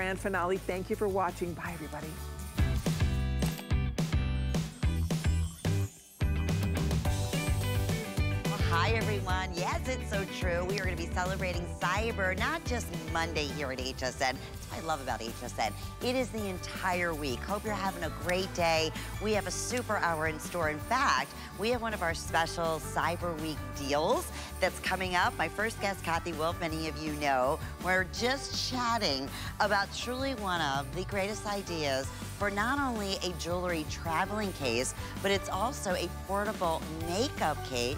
Grand finale. Thank you for watching. Bye, everybody. Hi, everyone. Yes, it's so true. We are going to be celebrating Cyber, not just Monday here at HSN. That's what I love about HSN. It is the entire week. Hope you're having a great day. We have a super hour in store. In fact, we have one of our special Cyber Week deals that's coming up. My first guest, Kathy Wolf, many of you know. We're just chatting about truly one of the greatest ideas for not only a jewelry traveling case, but it's also a portable makeup case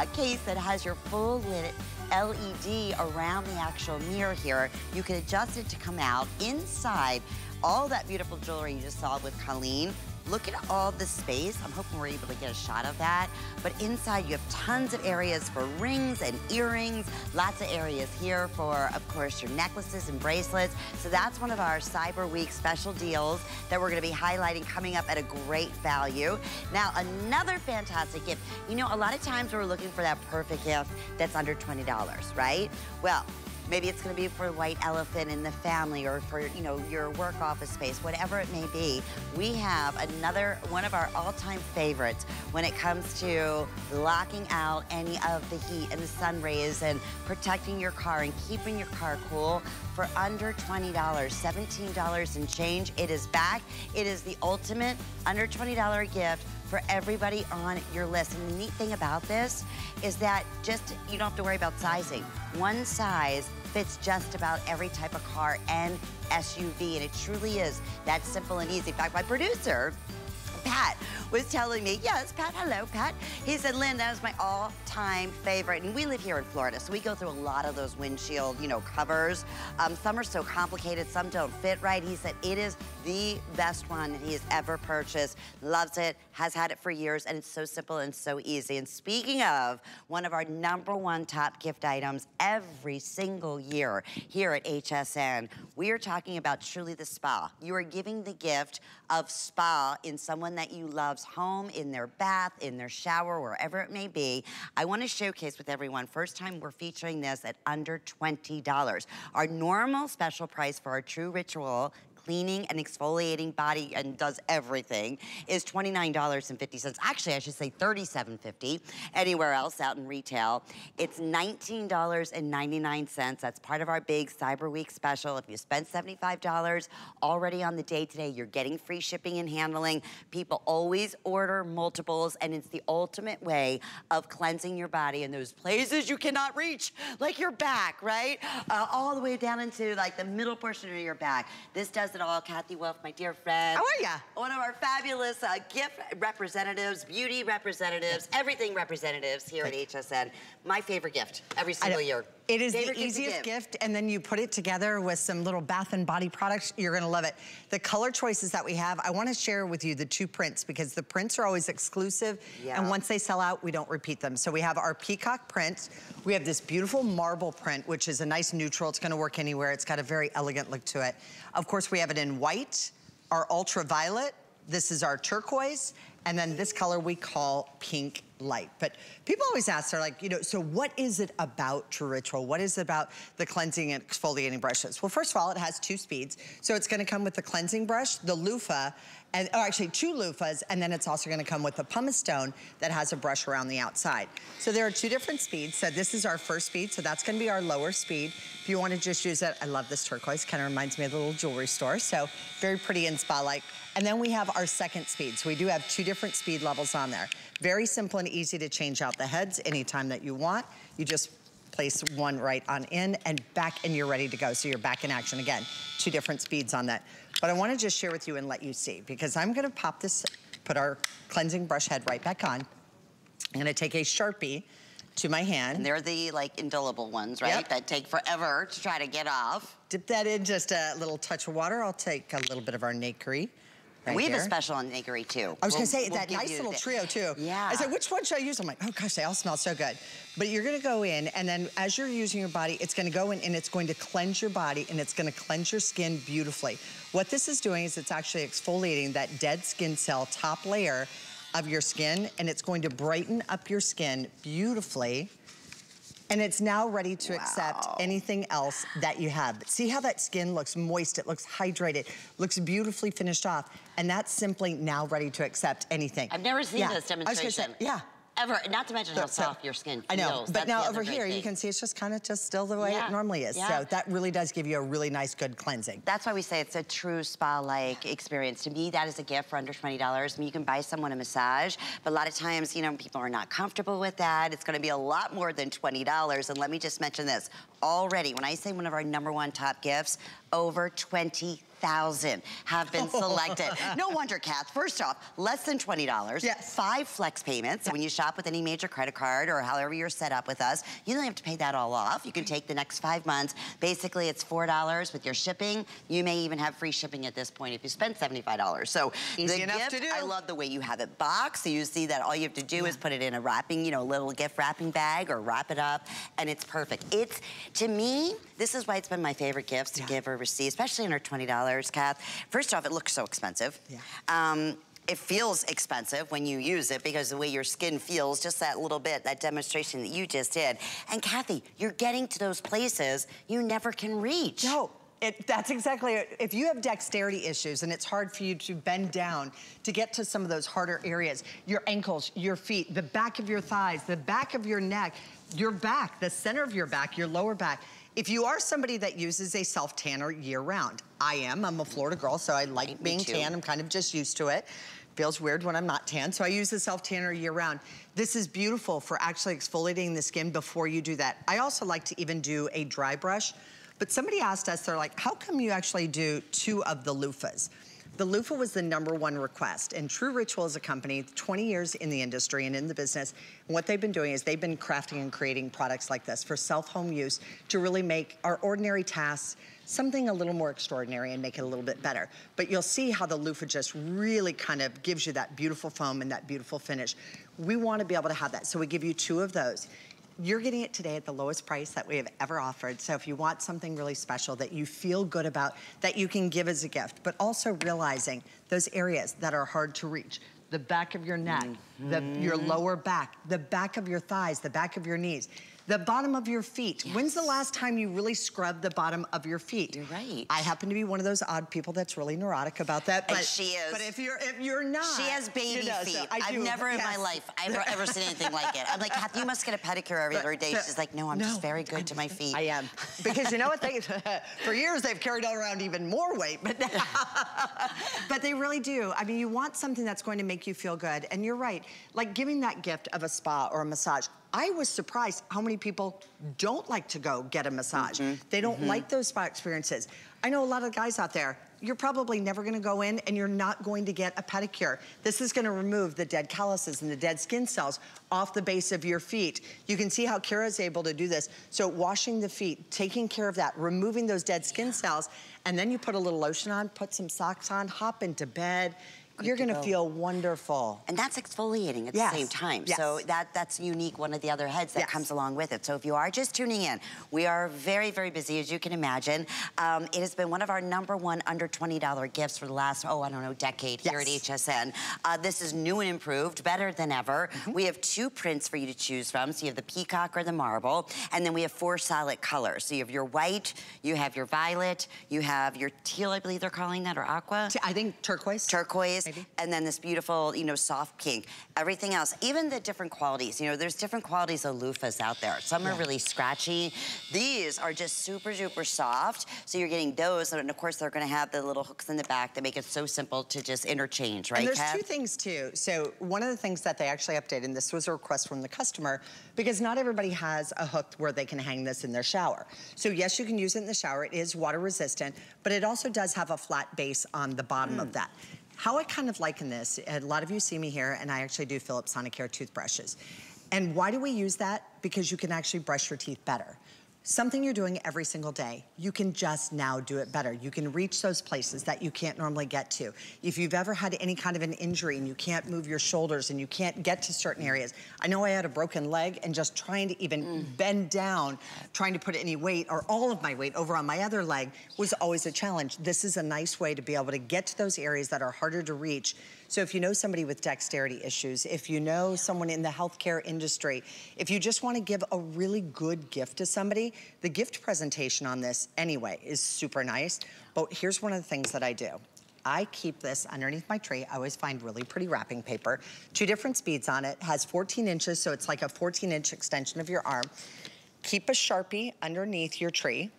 a case that has your full lit LED around the actual mirror here. You can adjust it to come out inside all that beautiful jewelry you just saw with Colleen Look at all the space. I'm hoping we're able to get a shot of that. But inside you have tons of areas for rings and earrings. Lots of areas here for, of course, your necklaces and bracelets. So that's one of our Cyber Week special deals that we're gonna be highlighting coming up at a great value. Now, another fantastic gift. You know, a lot of times we're looking for that perfect gift that's under $20, right? Well, Maybe it's gonna be for the white elephant in the family or for, you know, your work office space, whatever it may be. We have another, one of our all-time favorites when it comes to locking out any of the heat and the sun rays and protecting your car and keeping your car cool for under $20, $17 and change. It is back. It is the ultimate under $20 gift for everybody on your list. And the neat thing about this is that just, you don't have to worry about sizing. One size fits just about every type of car and SUV, and it truly is that simple and easy. In fact, my producer, Pat was telling me, yes, Pat, hello, Pat. He said, Lynn, that is my all-time favorite. And we live here in Florida, so we go through a lot of those windshield, you know, covers. Um, some are so complicated, some don't fit right. He said it is the best one he has ever purchased. Loves it, has had it for years, and it's so simple and so easy. And speaking of one of our number one top gift items every single year here at HSN, we are talking about truly the spa. You are giving the gift of spa in someone that you love's home, in their bath, in their shower, wherever it may be. I wanna showcase with everyone, first time we're featuring this at under $20. Our normal special price for our True Ritual cleaning and exfoliating body and does everything is $29.50. Actually, I should say $37.50 anywhere else out in retail. It's $19.99. That's part of our big Cyber Week special. If you spend $75 already on the day today, you're getting free shipping and handling. People always order multiples and it's the ultimate way of cleansing your body in those places you cannot reach, like your back, right? Uh, all the way down into like the middle portion of your back. This does it all. Kathy Wolf, my dear friend. How are ya? One of our fabulous uh, gift representatives, beauty representatives, everything representatives here at HSN. My favorite gift every single year. It is favorite the easiest gift, and then you put it together with some little bath and body products. You're gonna love it. The color choices that we have, I wanna share with you the two prints because the prints are always exclusive, yeah. and once they sell out, we don't repeat them. So we have our peacock print. We have this beautiful marble print, which is a nice neutral. It's gonna work anywhere. It's got a very elegant look to it. Of course, we have it in white, our ultraviolet, this is our turquoise, and then this color we call pink light. But people always ask, they're like, you know, so what is it about True Ritual? What is it about the cleansing and exfoliating brushes? Well, first of all, it has two speeds. So it's gonna come with the cleansing brush, the loofah, and or actually two loofahs, and then it's also gonna come with a pumice stone that has a brush around the outside. So there are two different speeds. So this is our first speed, so that's gonna be our lower speed. If you wanna just use it, I love this turquoise, kind of reminds me of the little jewelry store. So very pretty and spa-like. And then we have our second speed. So we do have two different speed levels on there. Very simple and easy to change out the heads anytime that you want. You just place one right on in and back and you're ready to go. So you're back in action again. Two different speeds on that. But I wanna just share with you and let you see because I'm gonna pop this, put our cleansing brush head right back on. I'm gonna take a Sharpie to my hand. And they're the like indelible ones, right? Yep. That take forever to try to get off. Dip that in just a little touch of water. I'll take a little bit of our Nakery. Right we have here. a special on Nakery too. I was we'll, gonna say, we'll that nice little trio too. Yeah. I said, which one should I use? I'm like, oh gosh, they all smell so good. But you're gonna go in and then as you're using your body, it's gonna go in and it's going to cleanse your body and it's gonna cleanse your skin beautifully. What this is doing is it's actually exfoliating that dead skin cell top layer of your skin and it's going to brighten up your skin beautifully And it's now ready to wow. accept anything else that you have. But see how that skin looks moist, it looks hydrated, looks beautifully finished off. And that's simply now ready to accept anything. I've never seen yeah. this demonstration. Say, yeah. Ever, not to mention how so, soft your skin feels. I know, but That's now over here, thing. you can see it's just kind of just still the way yeah. it normally is. Yeah. So that really does give you a really nice, good cleansing. That's why we say it's a true spa-like experience. To me, that is a gift for under $20. I mean, you can buy someone a massage, but a lot of times, you know, people are not comfortable with that. It's gonna be a lot more than $20. And let me just mention this. Already, when I say one of our number one top gifts, over 20 thousand have been selected. no wonder, Kath. First off, less than $20. Yes. Five flex payments. So when you shop with any major credit card or however you're set up with us, you don't have to pay that all off. You can take the next five months. Basically, it's $4 with your shipping. You may even have free shipping at this point if you spend $75. So Easy the enough gift, to do. I love the way you have it boxed. So you see that all you have to do yeah. is put it in a wrapping, you know, little gift wrapping bag or wrap it up and it's perfect. It's, to me, this is why it's been my favorite gifts to yeah. give or receive, especially under $20, Kath. First off, it looks so expensive. Yeah. Um, it feels expensive when you use it because the way your skin feels, just that little bit, that demonstration that you just did. And Kathy, you're getting to those places you never can reach. No, it, that's exactly it. If you have dexterity issues and it's hard for you to bend down to get to some of those harder areas, your ankles, your feet, the back of your thighs, the back of your neck, your back, the center of your back, your lower back, if you are somebody that uses a self-tanner year-round, I am, I'm a Florida girl, so I like Me being too. tan, I'm kind of just used to it. Feels weird when I'm not tan, so I use the self-tanner year-round. This is beautiful for actually exfoliating the skin before you do that. I also like to even do a dry brush, but somebody asked us, they're like, how come you actually do two of the loofahs? The loofah was the number one request, and True Ritual is a company, 20 years in the industry and in the business. And what they've been doing is they've been crafting and creating products like this for self-home use to really make our ordinary tasks something a little more extraordinary and make it a little bit better. But you'll see how the loofah just really kind of gives you that beautiful foam and that beautiful finish. We want to be able to have that, so we give you two of those. You're getting it today at the lowest price that we have ever offered. So if you want something really special that you feel good about, that you can give as a gift, but also realizing those areas that are hard to reach, the back of your neck, mm -hmm. the, your mm-hmm. lower back, the back of your thighs, the back of your knees. The bottom of your feet. Yes. When's the last time you really scrubbed the bottom of your feet? You're right. I happen to be one of those odd people that's really neurotic about that. But and she is. But if you're if you're not, she has baby you know, feet. So I've never yes. in my life ever ever seen anything like it. I'm like, Kathy, you must get a pedicure every other day. She's like, no, I'm no, just very good I'm, to my feet. I am because you know what? They for years they've carried all around even more weight, but but they really do. I mean, you want something that's going to make you feel good, and you're right. Like giving that gift of a spa or a massage. I was surprised how many people don't like to go get a massage. Mm -hmm. They don't mm -hmm. like those spa experiences. I know a lot of guys out there, you're probably never gonna go in and you're not going to get a pedicure. This is gonna remove the dead calluses and the dead skin cells off the base of your feet. You can see how Kara's able to do this. So washing the feet, taking care of that, removing those dead skin cells, and then you put a little lotion on, put some socks on, hop into bed, you're gonna go. feel wonderful. And that's exfoliating at yes. the same time. Yes. So that, that's unique, one of the other heads that yes. comes along with it. So if you are just tuning in, we are very, very busy, as you can imagine. Um, it has been one of our number one under $20 gifts for the last, oh, I don't know, decade here at HSN. Uh, this is new and improved, better than ever. Mm -hmm. We have two prints for you to choose from. So you have the peacock or the marble, and then we have four solid colors. So you have your white, you have your violet, you have your teal, I believe they're calling that, or aqua? I think turquoise. Turquoise, Maybe. And then this beautiful, you know, soft pink. Everything else, even the different qualities. You know, there's different qualities of loofahs out there. Some yeah. are really scratchy. These are just super, super soft. So you're getting those. And of course, they're going to have the little hooks in the back that make it so simple to just interchange, right, And there's Kev? two things, too. So one of the things that they actually updated, and this was a request from the customer, because not everybody has a hook where they can hang this in their shower. So yes, you can use it in the shower. It is water resistant, but it also does have a flat base on the bottom mm. of that. How I kind of liken this, a lot of you see me here, and I actually do Philips Sonicare toothbrushes. And why do we use that? Because you can actually brush your teeth better. Something you're doing every single day, you can just now do it better. You can reach those places that you can't normally get to. If you've ever had any kind of an injury and you can't move your shoulders and you can't get to certain areas. I know I had a broken leg and just trying to even mm. bend down, trying to put any weight or all of my weight over on my other leg was always a challenge. This is a nice way to be able to get to those areas that are harder to reach so if you know somebody with dexterity issues, if you know someone in the healthcare industry, if you just wanna give a really good gift to somebody, the gift presentation on this anyway is super nice. But here's one of the things that I do. I keep this underneath my tree. I always find really pretty wrapping paper. Two different speeds on it. Has 14 inches, so it's like a 14 inch extension of your arm. Keep a Sharpie underneath your tree.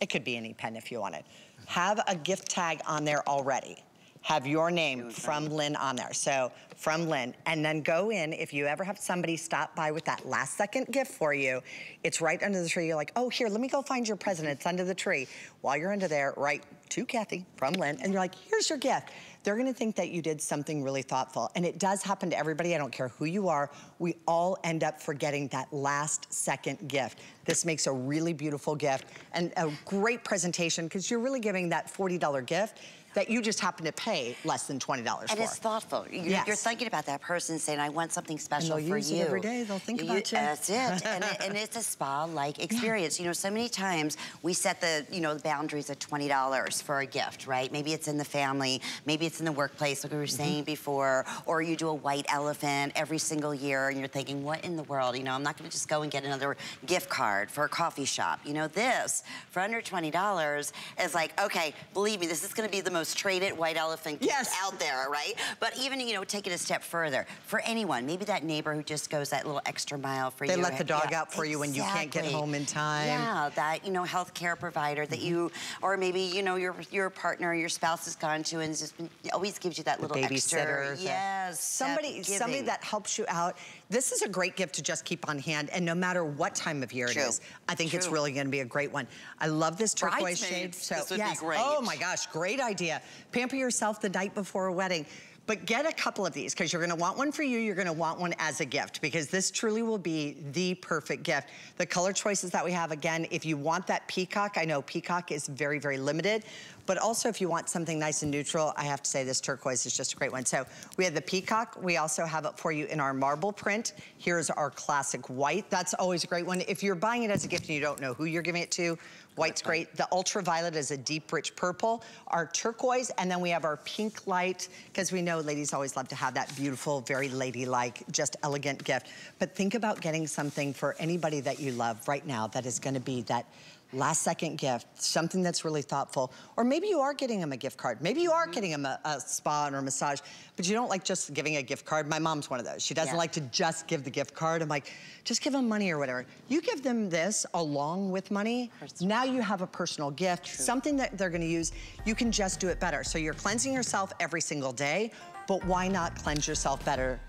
It could be any pen if you wanted. Have a gift tag on there already have your name from Lynn on there. So from Lynn. And then go in, if you ever have somebody stop by with that last second gift for you, it's right under the tree. You're like, oh, here, let me go find your present. It's under the tree. While you're under there, write to Kathy from Lynn. And you're like, here's your gift. They're gonna think that you did something really thoughtful. And it does happen to everybody. I don't care who you are. We all end up forgetting that last second gift. This makes a really beautiful gift and a great presentation because you're really giving that $40 gift that you just happen to pay less than $20 and for. And it's thoughtful. You're, yes. you're, thinking about that person saying, I want something special for you. every day. They'll think you, about you. That's it. and, it and, it's a spa-like experience. Yeah. You know, so many times we set the, you know, the boundaries at $20 for a gift, right? Maybe it's in the family. Maybe it's in the workplace, like we were saying mm -hmm. before. Or you do a white elephant every single year and you're thinking, what in the world? You know, I'm not going to just go and get another gift card for a coffee shop. You know, this, for under $20, is like, okay, believe me, this is going to be the most most traded white elephant yes. out there, right? But even, you know, take it a step further. For anyone, maybe that neighbor who just goes that little extra mile for they you. They let the eh, dog yeah, out for exactly. you when you can't get home in time. Yeah, that, you know, healthcare provider that you, mm-hmm. or maybe, you know, your your partner, your spouse has gone to and just been, always gives you that the little extra. Yes. Somebody, somebody that helps you out. This is a great gift to just keep on hand, and no matter what time of year True. it is, I think True. it's really going to be a great one. I love this turquoise shade. So, this would yes. be great. Oh my gosh, great idea. Pamper yourself the night before a wedding. But get a couple of these because you're gonna want one for you, you're gonna want one as a gift because this truly will be the perfect gift. The color choices that we have, again, if you want that peacock, I know peacock is very, very limited, but also if you want something nice and neutral, I have to say this turquoise is just a great one. So we have the peacock, we also have it for you in our marble print. Here's our classic white, that's always a great one. If you're buying it as a gift and you don't know who you're giving it to, White's great. The ultraviolet is a deep, rich purple. Our turquoise, and then we have our pink light, because we know ladies always love to have that beautiful, very ladylike, just elegant gift. But think about getting something for anybody that you love right now that is gonna be that last second gift, something that's really thoughtful. Or maybe you are getting them a gift card. Maybe you are getting them a, a, spa or a massage, but you don't like just giving a gift card. My mom's one of those. She doesn't yeah. like to just give the gift card. I'm like, just give them money or whatever. You give them this along with money. Now you have a personal gift, True. something that they're gonna use. You can just do it better. So you're cleansing yourself every single day, but why not cleanse yourself better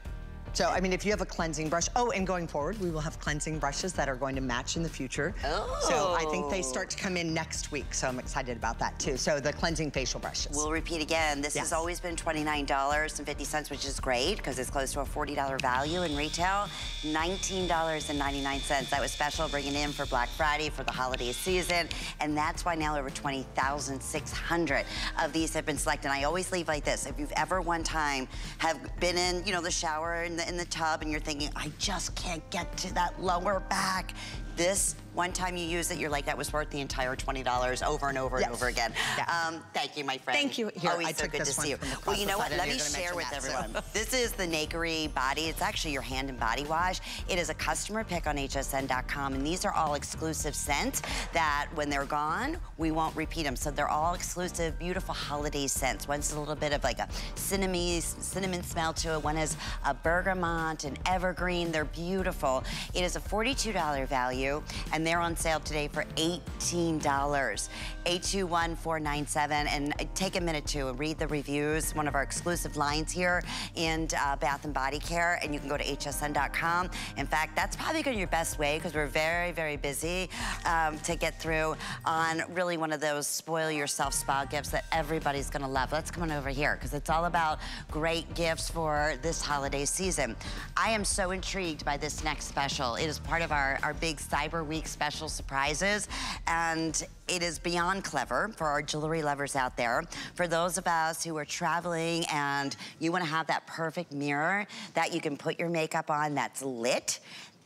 so, I mean, if you have a cleansing brush, oh, and going forward, we will have cleansing brushes that are going to match in the future. Oh. So I think they oh. start to come in next week, so I'm excited about that too. So the cleansing facial brushes. We'll repeat again. This yes. has always been $29.50, which is great because it's close to a $40 value in retail. $19.99. That was special bringing in for Black Friday for the holiday season. And that's why now over 20,600 of these have been selected. And I always leave like this. If you've ever one time have been in, you know, the shower in the in the tub and you're thinking, I just can't get to that lower back. This one time you use it, you're like, that was worth the entire $20 over and over yes. and over again. Yeah. Um, thank you, my friend. Thank you. Here, Always I so good to see you. Well, you know what? Let me share with that, everyone. So. this is the Nakery Body. It's actually your hand and body wash. It is a customer pick on hsn.com, and these are all exclusive scents that when they're gone, we won't repeat them. So they're all exclusive, beautiful holiday scents. One's a little bit of like a cinnamon, cinnamon smell to it. One has a bergamot and evergreen. They're beautiful. It is a $42 value, and they're on sale today for $18. 821497 and take a minute to read the reviews. One of our exclusive lines here in uh, Bath and Body Care and you can go to hsn.com. In fact, that's probably going to be your best way because we're very, very busy um, to get through on really one of those spoil yourself spa gifts that everybody's going to love. Let's come on over here because it's all about great gifts for this holiday season. I am so intrigued by this next special. It is part of our, our big Cyber Week special surprises. And it is beyond clever for our jewelry lovers out there. For those of us who are traveling and you wanna have that perfect mirror that you can put your makeup on that's lit,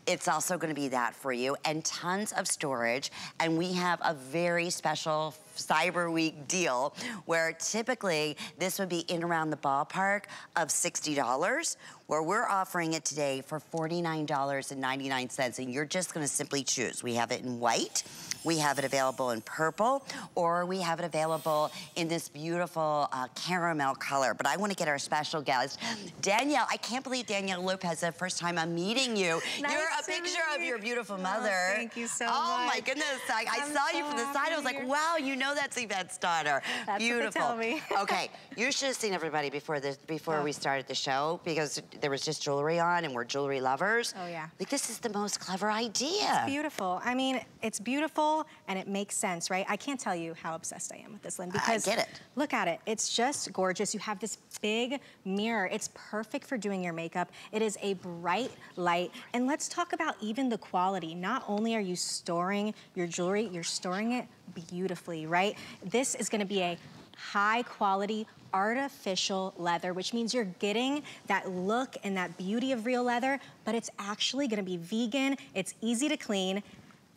it's also gonna be that for you and tons of storage. And we have a very special Cyber Week deal where typically this would be in around the ballpark of $60 where we're offering it today for $49.99 and you're just gonna simply choose. We have it in white, we have it available in purple, or we have it available in this beautiful uh, caramel color. But I wanna get our special guest, Danielle. I can't believe Danielle Lopez, the first time I'm meeting you. Nice you're a picture of your beautiful oh, mother. Oh, thank you so oh, much. Oh my goodness, I, I saw so you from the side. I was like, wow, you know that's Yvette's daughter. That's beautiful. what they tell me. okay, you should have seen everybody before this before oh. we started the show because there was just jewelry on and we're jewelry lovers. Oh yeah. Like this is the most clever idea. It's beautiful. I mean, it's beautiful and it makes makes sense, right? I can't tell you how obsessed I am with this, Lynn, because I get it. look at it. It's just gorgeous. You have this big mirror. It's perfect for doing your makeup. It is a bright light. And let's talk about even the quality. Not only are you storing your jewelry, you're storing it beautifully, right? This is gonna be a high quality artificial leather, which means you're getting that look and that beauty of real leather, but it's actually gonna be vegan, it's easy to clean.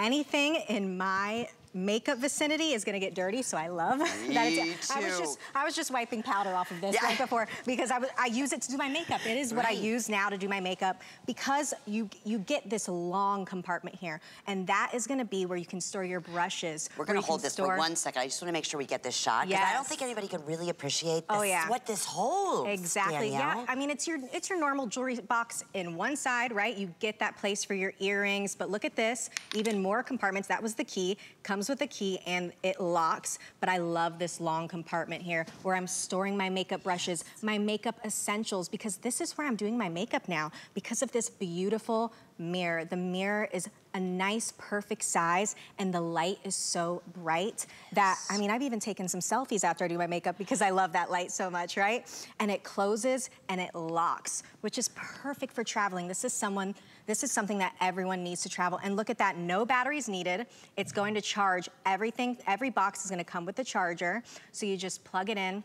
Anything in my makeup vicinity is gonna get dirty, so I love Me that it's, too. I was just I was just wiping powder off of this yeah. right before because I, was, I use it to do my makeup. It is what I use now to do my makeup because you you get this long compartment here, and that is gonna be where you can store your brushes. We're gonna hold this store... for one second. I just wanna make sure we get this shot because yes. I don't think anybody could really appreciate this, oh, yeah. what this holds. Exactly. Danielle. Yeah. I mean, it's your it's your normal jewelry box in one side, right? You get that place for your earrings, but look at this, even more compartments. That was the key. Comes with a key and and it locks, but I love this long compartment here where I'm storing my makeup brushes, my makeup essentials, because this is where I'm doing my makeup now because of this beautiful mirror. The mirror is a nice, perfect size, and the light is so bright that, I mean, I've even taken some selfies after I do my makeup because I love that light so much, right? And it closes and it locks, which is perfect for traveling. This is someone, this is something that everyone needs to travel. And look at that, no batteries needed. It's going to charge everything. Every box is gonna come with the charger. So you just plug it in.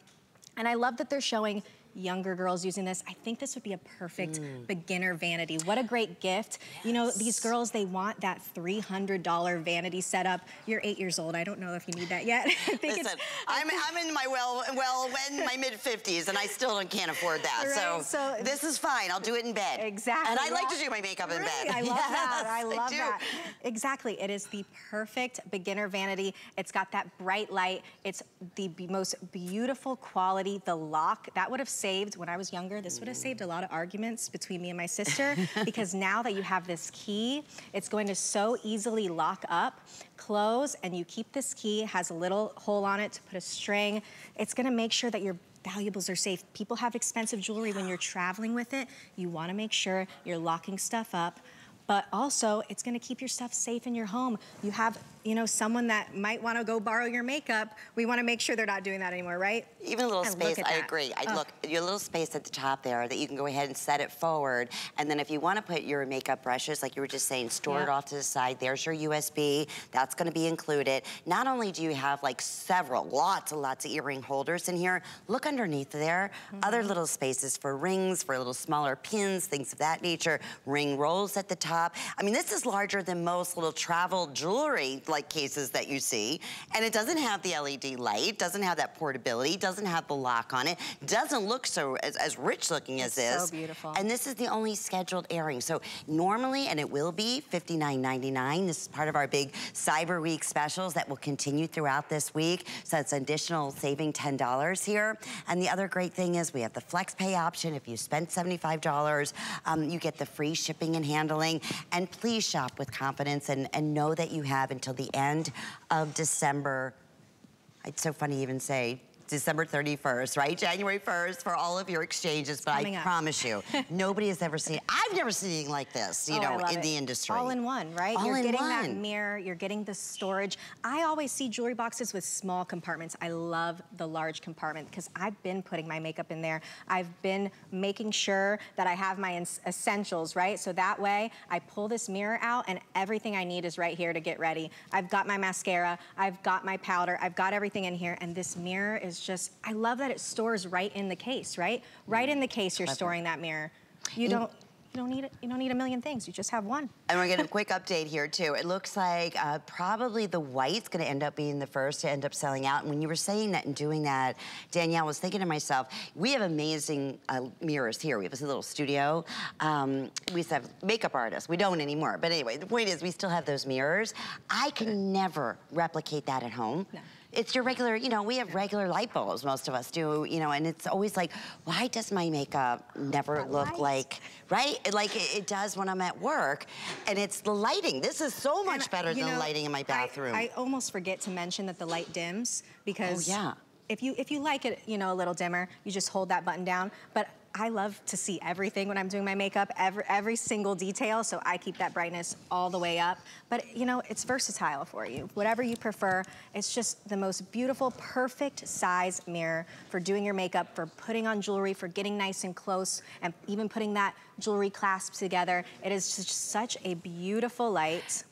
And I love that they're showing younger girls using this, I think this would be a perfect mm. beginner vanity. What a great gift. Yes. You know, these girls, they want that $300 vanity setup. You're eight years old. I don't know if you need that yet. Listen, I'm, I'm in my well, well, in my mid 50s and I still can't afford that. Right? So, so, this is fine. I'll do it in bed. Exactly. And I like to do my makeup right. in bed. I love yes, that. I love I that. Exactly. It is the perfect beginner vanity. It's got that bright light. It's the most beautiful quality. The lock, that would have saved saved, when I was younger, this would have saved a lot of arguments between me and my sister because now that you have this key, it's going to so easily lock up, close, and you keep this key, has a little hole on it to put a string. It's gonna make sure that your valuables are safe. People have expensive jewelry when you're traveling with it. You wanna make sure you're locking stuff up but also it's gonna keep your stuff safe in your home. You have you know, someone that might want to go borrow your makeup, we want to make sure they're not doing that anymore, right? Even a little space, I agree. I look, your little space at the top there that you can go ahead and set it forward. And then if you want to put your makeup brushes, like you were just saying, store it off to the side. There's your USB. That's going to be included. Not only do you have like several, lots and lots of earring holders in here, look underneath there. Mm -hmm. Other little spaces for rings, for little smaller pins, things of that nature. Ring rolls at the top. I mean, this is larger than most little travel jewelry, like like cases that you see. And it doesn't have the LED light, doesn't have that portability, doesn't have the lock on it, doesn't look so as, as rich looking it's as this. so beautiful. And this is the only scheduled airing. So normally, and it will be $59.99. This is part of our big Cyber Week specials that will continue throughout this week. So it's an additional saving $10 here. And the other great thing is we have the flex pay option. If you spend $75, um, you get the free shipping and handling. And please shop with confidence and, and know that you have until the end of December. It's so funny even say December 31st, right? January 1st for all of your exchanges, but I up. promise you, nobody has ever seen, I've never seen anything like this, you oh, know, in it. the industry. All in one, right? All you're getting one. that mirror, you're getting the storage. I always see jewelry boxes with small compartments. I love the large compartment because I've been putting my makeup in there. I've been making sure that I have my essentials, right? So that way I pull this mirror out and everything I need is right here to get ready. I've got my mascara, I've got my powder, I've got everything in here and this mirror is just, I love that it stores right in the case, right? Right in the case you're storing that mirror. You don't, you don't need it. You don't need a million things. You just have one. And we're getting a quick update here too. It looks like uh, probably the white's going to end up being the first to end up selling out. And when you were saying that and doing that, Danielle was thinking to myself, we have amazing uh, mirrors here. We have this little studio. Um, we used to have makeup artists. We don't anymore. But anyway, the point is we still have those mirrors. I can never replicate that at home. No it's your regular, you know, we have regular light bulbs, most of us do, you know, and it's always like, why does my makeup never that look light. like, right? Like it, it, does when I'm at work, and it's the lighting. This is so much and, better than know, the lighting in my bathroom. I, I, almost forget to mention that the light dims oh, because oh, yeah. if you if you like it, you know, a little dimmer, you just hold that button down. But I love to see everything when I'm doing my makeup, every, every single detail, so I keep that brightness all the way up. But you know, it's versatile for you. Whatever you prefer, it's just the most beautiful, perfect size mirror for doing your makeup, for putting on jewelry, for getting nice and close, and even putting that jewelry clasp together. It is just such a beautiful light.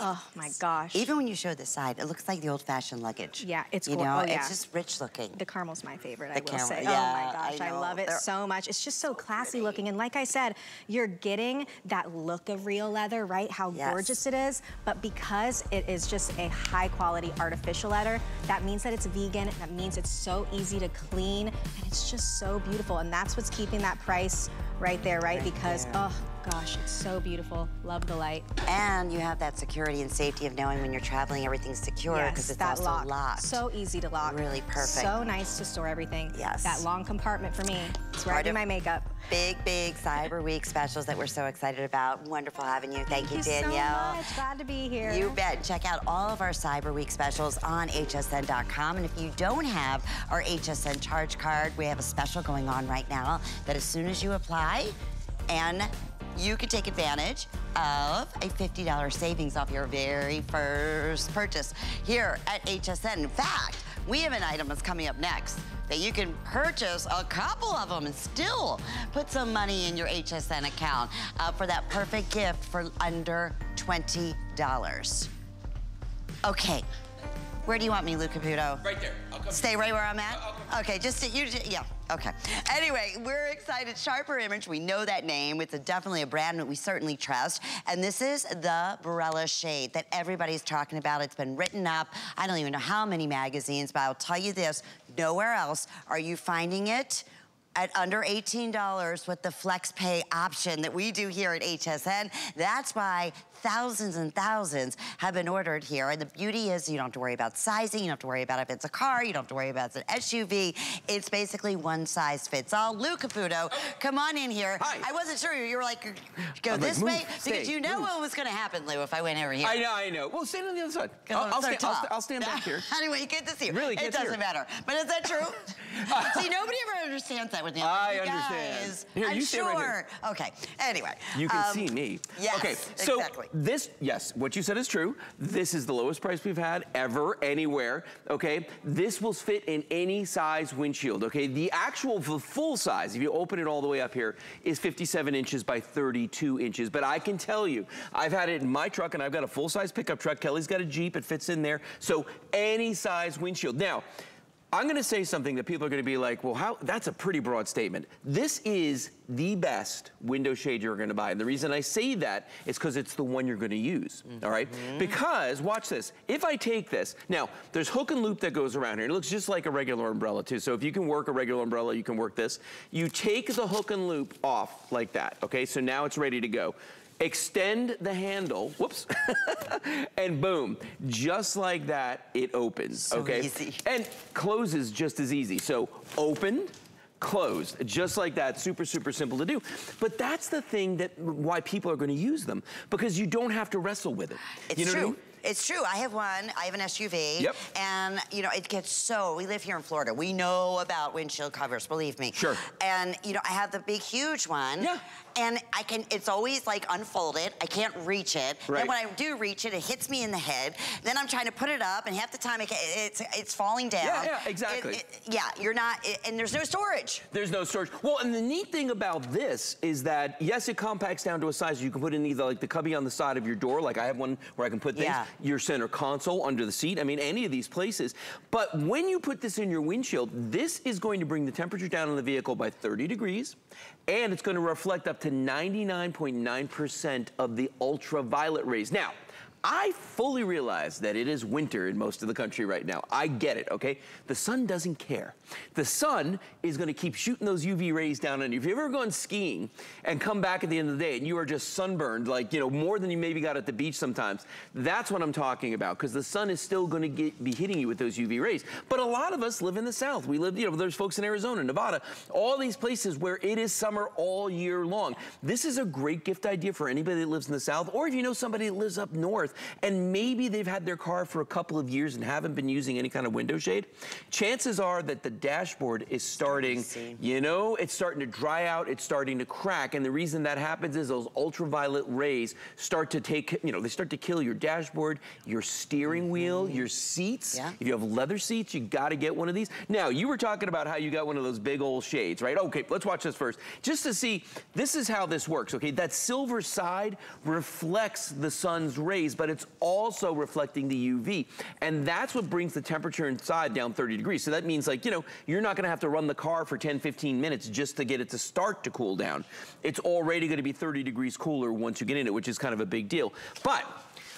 Oh my gosh. Even when you show the side, it looks like the old-fashioned luggage. Yeah, it's You know, oh, yeah. it's just rich looking. The caramel's my favorite, the oh I will say. Yeah, oh my gosh, I, I love it They're so much. It's just so, so classy pretty. looking. And like I said, you're getting that look of real leather, right? How yes. gorgeous it is. But because it is just a high quality artificial leather, that means that it's vegan. That means it's so easy to clean. And it's just so beautiful. And that's what's keeping that price right there, right? right because, there. oh, gosh, it's so beautiful. Love the light. And you have that security and safety of knowing when you're traveling, everything's secure because yes, it's also lock. locked. So easy to lock. Really perfect. So nice to store everything. Yes. That long compartment for me. It's where Part I do my makeup. Big, big Cyber Week specials that we're so excited about. Wonderful having you. Thank, Thank you, you Danielle. so much. Glad to be here. You bet. Check out all of our Cyber Week specials on hsn.com. And if you don't have our HSN charge card, we have a special going on right now that as soon as you apply, and you could take advantage of a $50 savings off your very first purchase here at HSN. In fact, we have an item that's coming up next that you can purchase a couple of them and still put some money in your HSN account uh, for that perfect gift for under $20. Okay, where do you want me, Lou Caputo? Right there. Stay right where I'm at? Okay, just, you, yeah, okay. Anyway, we're excited. Sharper Image, we know that name. It's a, definitely a brand that we certainly trust. And this is the Barella shade that everybody's talking about. It's been written up. I don't even know how many magazines, but I'll tell you this, nowhere else are you finding it at under $18 with the flex pay option that we do here at HSN. That's why thousands and thousands have been ordered here. And the beauty is you don't have to worry about sizing. You don't have to worry about if it's a car. You don't have to worry about if it's an SUV. It's basically one size fits all. Lou Caputo, oh. come on in here. Hi. I wasn't sure. You were like, go I'm this like, way? Stay, because you know move. what was going to happen, Lou, if I went over here. I know, I know. Well, stand on the other side. I'll, I'll, stand, I'll, I'll, stand, back here. anyway, good to see you. Really It doesn't matter. But is that true? see, nobody ever understands that with me. I you understand. Guys, here, I'm you sure. right here. Okay, anyway. You can um, see me. Yes, Okay, so exactly. this, yes, what you said is true. This is the lowest price we've had ever, anywhere, okay? This will fit in any size windshield, okay? The actual, the full size, if you open it all the way up here, is 57 inches by 32 inches. But I can tell you, I've had it in my truck and I've got a full-size pickup truck. Kelly's got a Jeep, it fits in there. So any size windshield. Now, I'm gonna say something that people are gonna be like, well, how, that's a pretty broad statement. This is the best window shade you're gonna buy. And the reason I say that is because it's the one you're gonna use, mm -hmm. all right? Because, watch this, if I take this, now, there's hook and loop that goes around here. It looks just like a regular umbrella too. So if you can work a regular umbrella, you can work this. You take the hook and loop off like that, okay? So now it's ready to go extend the handle, whoops, and boom, just like that, it opens, so okay? easy. And closes just as easy. So open, closed, just like that, super, super simple to do. But that's the thing that, why people are gonna use them, because you don't have to wrestle with it. It's you know true. It's true. I have one. I have an SUV. Yep. And, you know, it gets so, we live here in Florida. We know about windshield covers, believe me. Sure. And, you know, I have the big, huge one. Yeah. And I can, it's always like unfolded. I can't reach it. Right. And when I do reach it, it hits me in the head. Then I'm trying to put it up, and half the time it, it's it's falling down. Yeah, yeah, exactly. It- it- yeah, you're not, it- and there's no storage. There's no storage. Well, and the neat thing about this is that, yes, it compacts down to a size you can put in either like the cubby on the side of your door, like I have one where I can put things, Yeah. your center console under the seat, I mean, any of these places. But when you put this in your windshield, this is going to bring the temperature down in the vehicle by 30 degrees, and it's going to reflect up to 99.9% of the ultraviolet rays. Now, I fully realize that it is winter in most of the country right now. I get it, okay? The sun doesn't care. The sun is gonna keep shooting those UV rays down on you. If you've ever gone skiing and come back at the end of the day and you are just sunburned, like, you know, more than you maybe got at the beach sometimes, that's what I'm talking about, because the sun is still gonna get, be hitting you with those UV rays. But a lot of us live in the South. We live, you know, there's folks in Arizona, Nevada, all these places where it is summer all year long. This is a great gift idea for anybody that lives in the South, or if you know somebody that lives up north and maybe they've had their car for a couple of years and haven't been using any kind of window shade, chances are that the dashboard is starting, you know, it's starting to dry out, it's starting to crack. And the reason that happens is those ultraviolet rays start to take, you know, they start to kill your dashboard, your steering wheel, your seats. Yeah. If you have leather seats, you gotta get one of these. Now, you were talking about how you got one of those big old shades, right? Okay, let's watch this first. Just to see, this is how this works, okay? That silver side reflects the sun's rays, but it's also reflecting the UV. And that's what brings the temperature inside down 30 degrees. So that means like, you know, you're not gonna have to run the car for 10, 15 minutes just to get it to start to cool down. It's already gonna be 30 degrees cooler once you get in it, which is kind of a big deal. But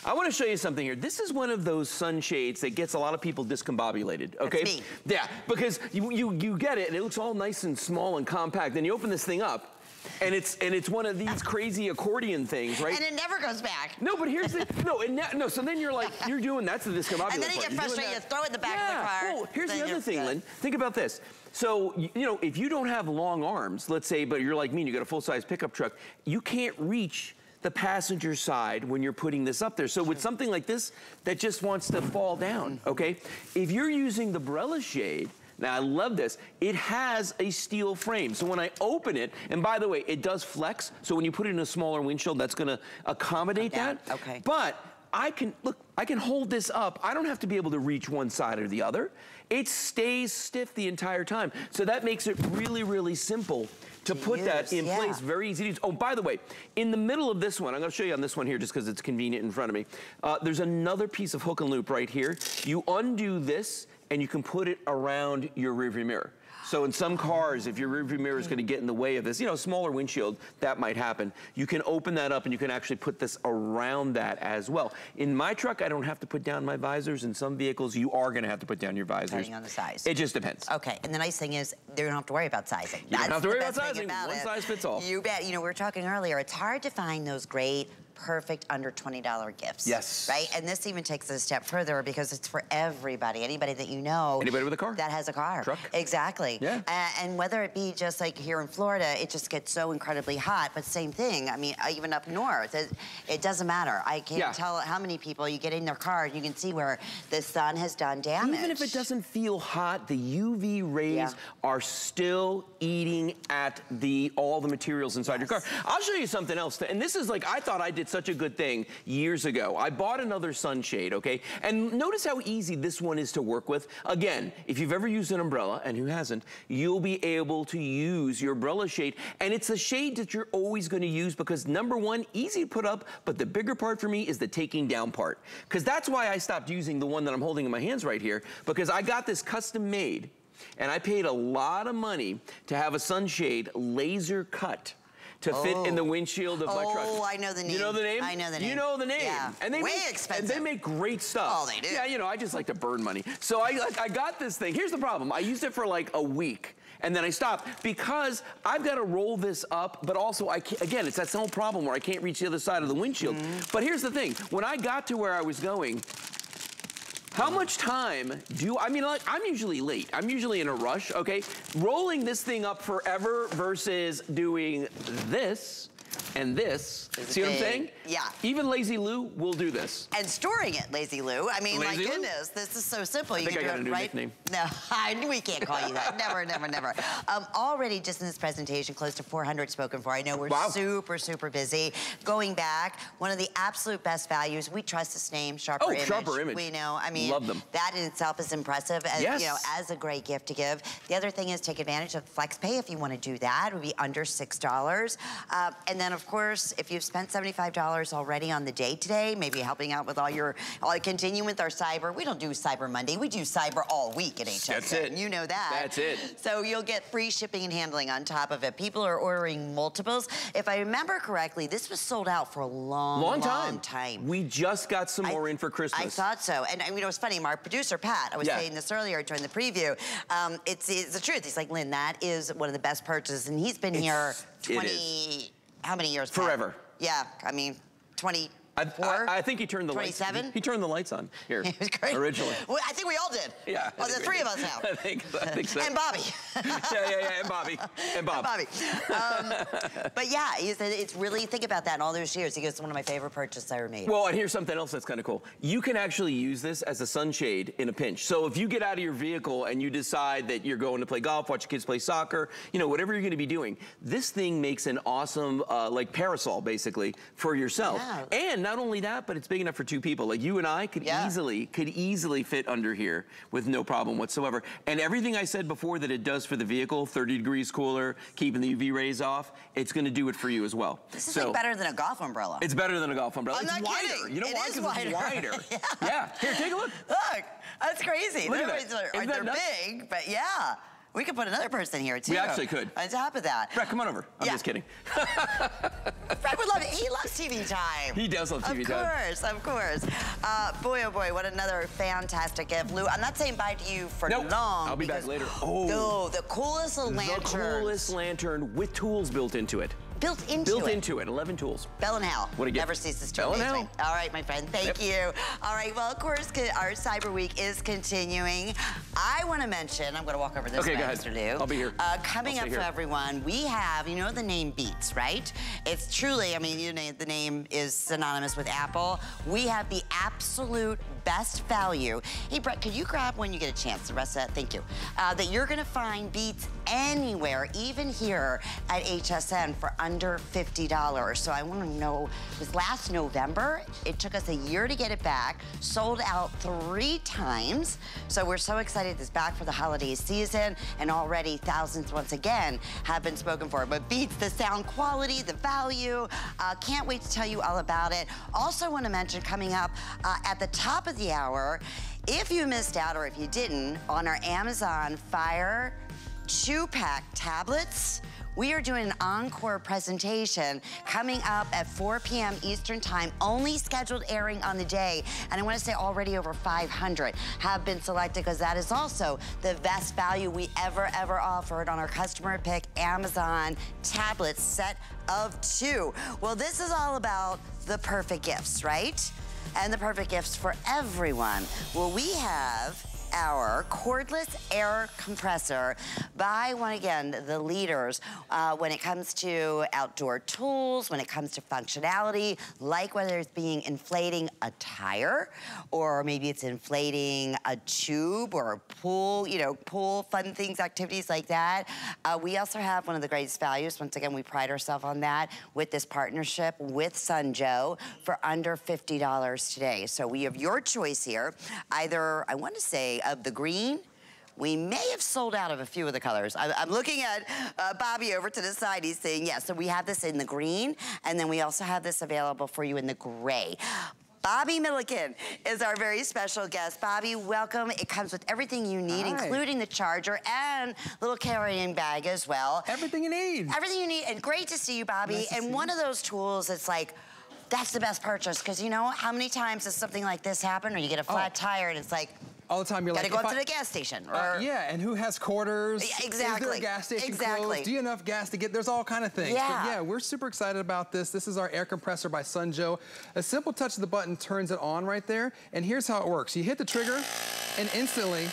I want to show you something here. This is one of those sunshades that gets a lot of people discombobulated, okay? me. Yeah, because you, you, you get it and it looks all nice and small and compact. Then you open this thing up and it's and it's one of these crazy accordion things, right? And it never goes back. no, but here's the no, and now, no. So then you're like, you're doing that's the discombobulated And then you part. get frustrated, you throw it in the back of the Yeah. car, Oh, here's the other thing, good. Lynn. Think about this. So you, know, if you don't have long arms, let's say, but you're like me, and you got a full size pickup truck, you can't reach the passenger side when you're putting this up there. So with something like this that just wants to fall down, okay? If you're using the Brella shade, now I love this, it has a steel frame. So when I open it, and by the way, it does flex, so when you put it in a smaller windshield, that's gonna accommodate Down, that. okay. But I can, look, I can hold this up. I don't have to be able to reach one side or the other. It stays stiff the entire time. So that makes it really, really simple to, To put that in yeah. place. Very easy to use. Oh, by the way, in the middle of this one, I'm gonna show you on this one here just because it's convenient in front of me. Uh, there's another piece of hook and loop right here. You undo this and you can put it around your rearview mirror. So in some cars, if your rearview mirror is gonna get in the way of this, you know, smaller windshield, that might happen. You can open that up and you can actually put this around that as well. In my truck, I don't have to put down my visors. In some vehicles, you are gonna have to put down your visors. Depending on the size. It just depends. Okay, and the nice thing is they don't have to worry about sizing. don't have to worry about sizing. One it. size fits all. You bet. You know, we were talking earlier, it's hard to find those great, perfect under $20 gifts. Yes. Right? And this even takes it a step further because it's for everybody, anybody that you know. Anybody with a car. That has a car. Truck. Exactly. Yeah. And whether it be just like here in Florida, it just gets so incredibly hot, but same thing. I mean, uh, even up north, it, it doesn't matter. I can't Yeah. tell how many people you get in their car, and you can see where the sun has done damage. Even if it doesn't feel hot, the UV rays Yeah. are still eating at the all the materials inside your car. I'll show you something else. And this is like, I thought I did such a good thing years ago. I bought another sunshade, okay? And notice how easy this one is to work with. Again, if you've ever used an umbrella, and who hasn't, you'll be able to use your umbrella shade. And it's a shade that you're always gonna use because number one, easy to put up, but the bigger part for me is the taking down part. Because that's why I stopped using the one that I'm holding in my hands right here, because I got this custom made and I paid a lot of money to have a sunshade laser cut to fit in the windshield of my truck. Oh, I know the name. You know the name? I know the name. You know the name. Yeah. And they Way make, expensive. And they make great stuff. Oh, they do. Yeah, you know, I just like to burn money. So I, like, I got this thing. Here's the problem. I used it for like a week. And then I stopped because I've got to roll this up, but also I can't, again, it's that same problem where I can't reach the other side of the windshield. Mm-hmm. But here's the thing, when I got to where I was going, how much time do I mean like I'm usually late. I'm usually in a rush, okay? Rolling this thing up forever versus doing this And this, see what I'm saying? Yeah. Even Lazy Lou will do this. And storing it, Lazy Lou. I mean, Lazy my Lou? goodness, this is so simple. You think can I do got a it new right. nickname. No, I, we can't call you that. never, never, never. Um, already, just in this presentation, close to 400 spoken for. I know we're Wow. super, super busy. Going back, one of the absolute best values. We trust this name, Sharper Oh, Image. Sharper Image. We know. I mean, Love them. that in itself is impressive. As, Yes. You know, as a great gift to give. The other thing is take advantage of FlexPay if you want to do that. It would be under $6. Uh, and then, of course, if you've spent $75 already on the day today, maybe helping out with all your, all, continuing with our cyber. We don't do Cyber Monday. We do cyber all week at HSN. That's it. You know that. That's it. So you'll get free shipping and handling on top of it. People are ordering multiples. If I remember correctly, this was sold out for a long, Long time. Long time. We just got some I- more in for Christmas. I thought so. And I mean, it was funny. My producer, Pat, I was Yeah. saying this earlier during the preview. Um, it's, it's the truth. He's like, Lynn, that is one of the best purchases. And he's been here 20, how many years? Forever. Yeah, I mean, 20. I, I, I think he turned the lights. 27? He turned the lights on here. It was great. Originally. Well, I think we all did. Yeah. Well, the three of us now. I think, I think so. And Bobby. yeah, yeah, yeah, and Bobby. And Bob. Bobby. Um, but yeah, he said it's really, think about that in all those years. He goes, it's one of my favorite purchases I ever made. Well, and here's something else that's kind of cool. You can actually use this as a sunshade in a pinch. So if you get out of your vehicle and you decide that you're going to play golf, watch your kids play soccer, you know, whatever you're going to be doing, this thing makes an awesome, uh, like parasol, basically, for yourself. Yeah. And not only that, but it's big enough for two people. Like you and I could Yeah. easily, could easily fit under here with no problem whatsoever. And everything I said before that it does for the vehicle, 30 degrees cooler, keeping the UV rays off, it's going to do it for you as well. this is So- like better than a golf umbrella. it's better than a golf umbrella. I'm it's not wider. kidding. You know It why? is 'Cause it's wider. Yeah. yeah. Here, take a look. Look, that's crazy. Look at They're, that. they're- they're nuts? big, but yeah. We could put another person here too. We actually could. On top of that. Brett, come on over. I'm Yeah. just kidding. Fred would love it. He loves TV time. He does love TV of time. Of course, of course. Uh, boy, oh boy, what another fantastic gift. Lou, I'm not saying bye to you for Nope. long. I'll be back later. Oh. No, the coolest lantern. The coolest lantern with tools built into it. Built into Built it. into it. 11 tools. Bell and Hal. What a gift. Never ceases to Bell and amaze me. All right, my friend. Thank Yep. you. All right. Well, of course, our Cyber Week is continuing. I want to mention. I'm going to walk over this Okay, way, go ahead. Mr. Lou. I'll be here. Uh, coming I'll up for everyone, we have. You know the name Beats, right? It's truly. I mean, you know, the name is synonymous with Apple. We have the absolute best value. Hey, Brett, could you grab when you get a chance? The rest of that, thank you. Uh, that you're going to find Beats anywhere, even here at HSN for under $50. So I want to know, it was last November. It took us a year to get it back, sold out three times. So we're so excited it's back for the holiday season, and already thousands, once again, have been spoken for. But Beats, the sound quality, the value, uh, can't wait to tell you all about it. Also want to mention coming up uh, at the top of the hour, if you missed out or if you didn't, on our Amazon Fire two-pack tablets. We are doing an encore presentation coming up at 4 p.m. Eastern Time, only scheduled airing on the day. And I want to say already over 500 have been selected because that is also the best value we ever, ever offered on our customer pick Amazon tablet set of two. Well, this is all about the perfect gifts, right? And the perfect gifts for everyone. Well, we have our cordless air compressor by, one again, the leaders uh, when it comes to outdoor tools, when it comes to functionality, like whether it's being inflating a tire or maybe it's inflating a tube or a pool, you know, pool, fun things, activities like that. Uh, we also have one of the greatest values. Once again, we pride ourselves on that with this partnership with Sun Joe for under $50 today. So we have your choice here. Either, I want to say, of the green, we may have sold out of a few of the colors. I, I'm looking at uh, Bobby over to the side. He's saying, yes, so we have this in the green, and then we also have this available for you in the gray. Bobby Milliken is our very special guest. Bobby, welcome. It comes with everything you need, Hi. including the charger and little carrying bag as well. Everything you need. Everything you need, and great to see you, Bobby. Nice and one you. of those tools, it's like, that's the best purchase, because you know how many times does something like this happen, or you get a flat Oh. tire and it's like, All the time you're gotta like, go if up to the gas station, or Uh, yeah, and who has quarters? Yeah, Is there exactly. a gas station Exactly. close? Do you have enough gas to get? There's all kind of things. But Yeah. yeah, we're super excited about this. This is our air compressor by Sun Joe. A simple touch of the button turns it on right there. And here's how it works. You hit the trigger, and instantly,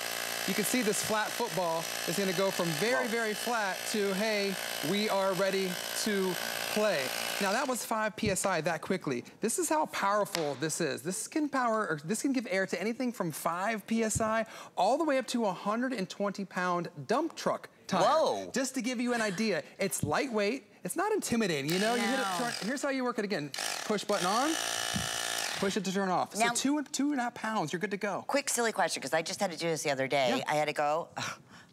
you can see this flat football is gonna go from very, very flat to, hey, we are ready to play. Now that was five PSI that quickly. This is how powerful this is. This can power, or this can give air to anything from five PSI all the way up to a 120 pound dump truck tire. Whoa. Just to give you an idea, it's lightweight, it's not intimidating, you know? You hit it, No. turn, here's how you work it again. Push button on, push it to turn off. Now- so two, two and a half pounds, you're good to go. Quick silly question, because I just had to do this the other day. Yeah. I had to go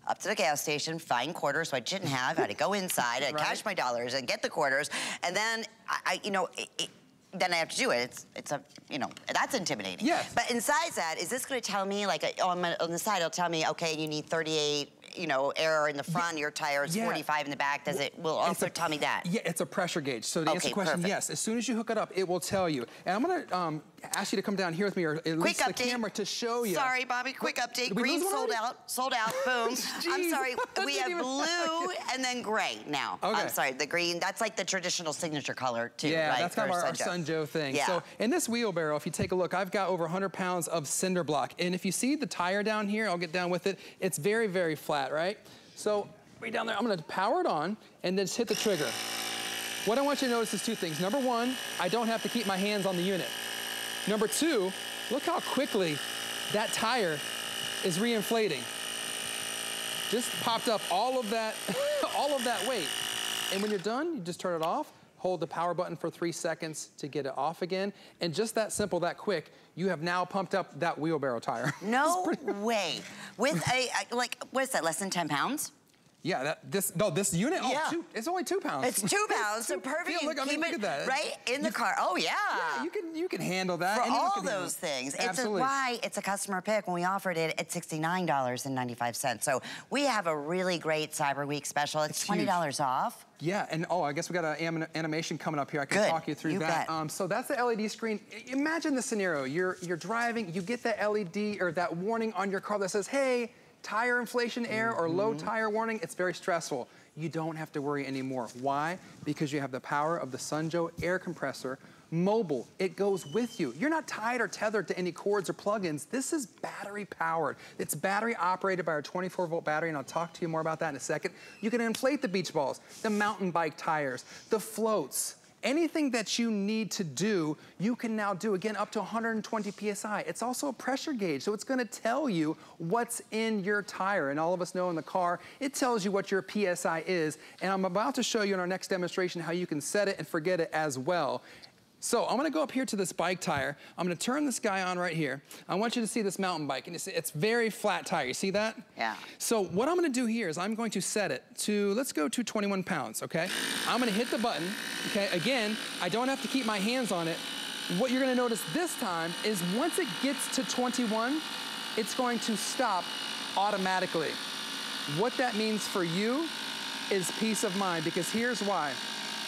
up to the gas station, find quarters, so I didn't have. I had to go inside and Right. cash my dollars and get the quarters, and then I, I you know. It, it, then I have to do it. It's, it's a, you know, that's intimidating. Yes. But inside that, is this going to tell me, like, uh, on, my, on the side, it'll tell me, okay, you need 38, you know, air in the front, your tire is Yeah. 45 in the back. Does it, will also a- tell me that? Yeah, it's a pressure gauge. So to answer Okay, the question, perfect. yes. As soon as you hook it up, it will tell you. And I'm gonna um, ask you to come down here with me, or at Quick least update. the camera to show you. Sorry, Bobby, quick update. Green sold already? out, sold out, boom. I'm sorry, we have blue and then gray now. Okay. I'm sorry, the green, that's like the traditional signature color too, Yeah, right? that's kind of our, our Sun Joe thing. Yeah. So in this wheelbarrow, if you take a look, I've got over 100 pounds of cinder block. And if you see the tire down here, I'll get down with it, it's very, very flat, right? So right down there, I'm gonna power it on and then just hit the trigger. What I want you to notice is two things. Number one, I don't have to keep my hands on the unit. Number two, look how quickly that tire is reinflating. Just popped up all of that, all of that weight. And when you're done, you just turn it off, hold the power button for three seconds to get it off again. And just that simple, that quick, you have now pumped up that wheelbarrow tire. No way. With a, like, what is that, less than 10 pounds? Yeah, that, this, no, this unit, oh, Yeah. two, it's only two pounds. It's two pounds, so perfect. Yeah, look, I mean, look at that. Right in the car. Oh, yeah. Yeah, you can, you can handle that. For all those things. It's a, why it's a customer pick when we offered it at $69.95. So we have a really great Cyber Week special. It's, It's $20 off. Yeah, and oh, I guess we got an anim- animation coming up here. I can Good. talk you through You that. Um, so that's the LED screen. Imagine the scenario. You're you're driving, you get that LED or that warning on your car that says, "Hey, tire inflation air or low Mm-hmm. tire warning." It's very stressful. You don't have to worry anymore. Why? Because you have the power of the Sun Joe air compressor. Mobile, it goes with you. You're not tied or tethered to any cords or plugins. This is battery powered. It's battery operated by our 24 volt battery, and I'll talk to you more about that in a second. You can inflate the beach balls, the mountain bike tires, the floats, anything that you need to do, you can now do, again, up to 120 PSI. It's also a pressure gauge, so it's gonna tell you what's in your tire. And all of us know in the car, it tells you what your PSI is. And I'm about to show you in our next demonstration how you can set it and forget it as well. So I'm gonna go up here to this bike tire. I'm gonna turn this guy on right here. I want you to see this mountain bike. And you see, it's very flat tire. You see that? Yeah. So what I'm gonna do here is I'm going to set it to, let's go to 21 pounds, okay? I'm gonna hit the button, okay? Again, I don't have to keep my hands on it. What you're gonna notice this time is once it gets to 21, it's going to stop automatically. What that means for you is peace of mind because here's why.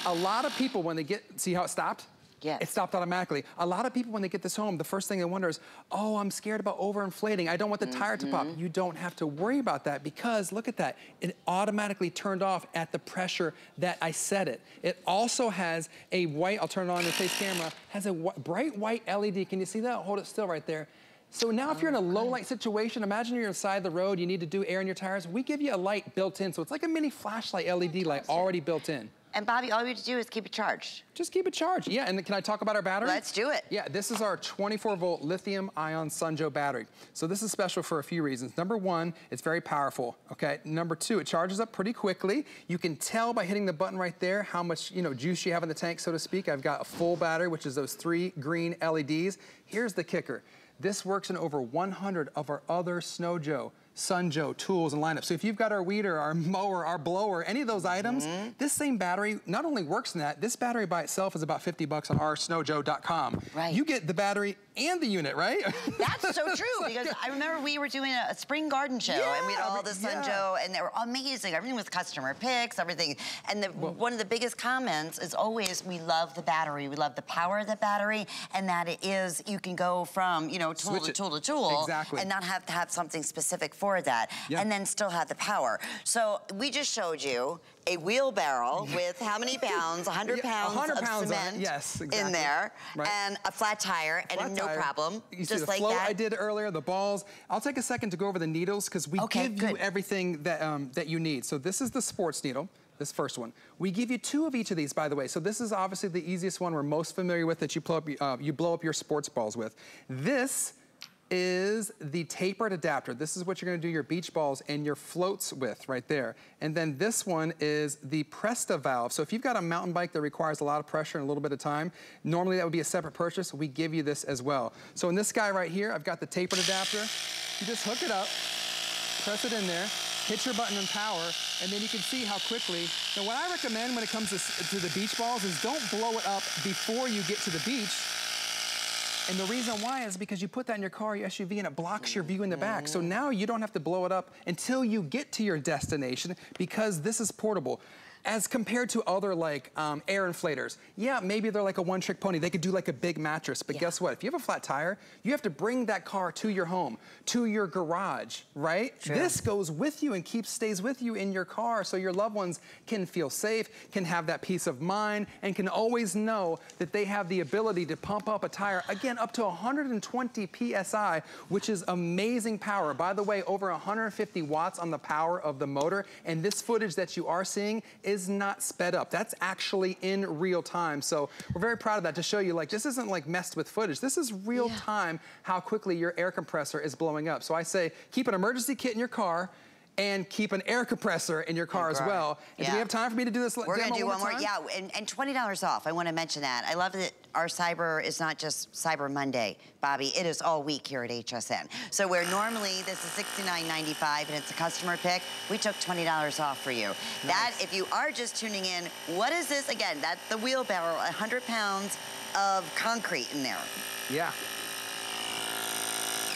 A lot of people, when they get, see how it stopped? Yes. It stopped automatically. A lot of people, when they get this home, the first thing they wonder is, oh, I'm scared about overinflating. I don't want the tire to pop. Mm-hmm. You don't have to worry about that because look at that. It automatically turned off at the pressure that I set it. It also has a white, I'll turn it on the face camera, has a wh- bright white LED. Can you see that? Hold it still right there. So now if you're in a low light situation, imagine you're inside the road, you need to do air in your tires, we give you a light built in. So it's like a mini flashlight LED light already built in. And Bobby, all you have to do is keep it charged. Just keep it charged. Yeah, and can I talk about our battery? Let's do it. Yeah, this is our 24 volt lithium ion Sun Joe battery. So this is special for a few reasons. Number one, it's very powerful, okay? Number two, it charges up pretty quickly. You can tell by hitting the button right there how much, you know, juice you have in the tank, so to speak. I've got a full battery, which is those three green LEDs. Here's the kicker. This works in over 100 of our other Snow Joe, Sun Joe tools and lineups. So if you've got our weeder, our mower, our blower, any of those items, Mm-hmm. this same battery not only works in that, this battery by itself is about 50 bucks on our snowjoe.com. Right. You get the battery and the unit, right? That's so true because I remember we were doing a, spring garden show and we had all the Sun yeah. Joe and they were amazing. Everything was customer picks, everything. And the, one of the biggest comments is always we love the battery. We love the power of the battery and that it is you can go from you know tool to tool to tool Exactly. and not have to have something specific for that Yeah. and then still have the power. So we just showed you a wheelbarrow with how many pounds? 100 pounds 100 of pounds cement yes, in there Right. and a flat tire and Flat no tire. problem. You see just the like float that. I did earlier, the balls. I'll take a second to go over the needles because we Okay, give good. you everything that um, that you need. So this is the sports needle. this first one. We give you two of each of these, by the way. So this is obviously the easiest one we're most familiar with that you blow up, uh, you blow up your sports balls with. This is the tapered adapter. This is what you're gonna do your beach balls and your floats with right there. And then this one is the Presta valve. So if you've got a mountain bike that requires a lot of pressure and a little bit of time, normally that would be a separate purchase. We give you this as well. So in this guy right here, I've got the tapered adapter. You just hook it up, press it in there, hit your button and power, and then you can see how quickly. Now what I recommend when it comes to, to the beach balls is don't blow it up before you get to the beach and the reason why is because you put that in your car, your SUV, and it blocks your view in the back. So mm. now you don't have to blow it up until you get to your destination because this is portable as compared to other like um, air inflators. Yeah, maybe they're like a one trick pony. They could do like a big mattress, but yeah. guess what? If you have a flat tire, you have to bring that car to your home, to your garage, right? True. This goes with you and keeps, stays with you in your car so your loved ones can feel safe, can have that peace of mind, and can always know that they have the ability to pump up a tire, again, up to 120 PSI, which is amazing power. By the way, over 150 watts on the power of the motor, and this footage that you are seeing is is not sped up. That's actually in real time. So we're very proud of that to show you like, this isn't like messed with footage. This is real yeah. time how quickly your air compressor is blowing up. So I say, keep an emergency kit in your car, and keep an air compressor in your car as well. And yeah. do we have time for me to do this We're gonna do one more, time? yeah, and, and $20 off. I wanna mention that. I love that our Cyber is not just Cyber Monday, Bobby. It is all week here at HSN. So where normally this is $69.95 and it's a customer pick, we took $20 off for you. Nice. That, if you are just tuning in, what is this? Again, that's the wheelbarrow, 100 pounds of concrete in there. Yeah.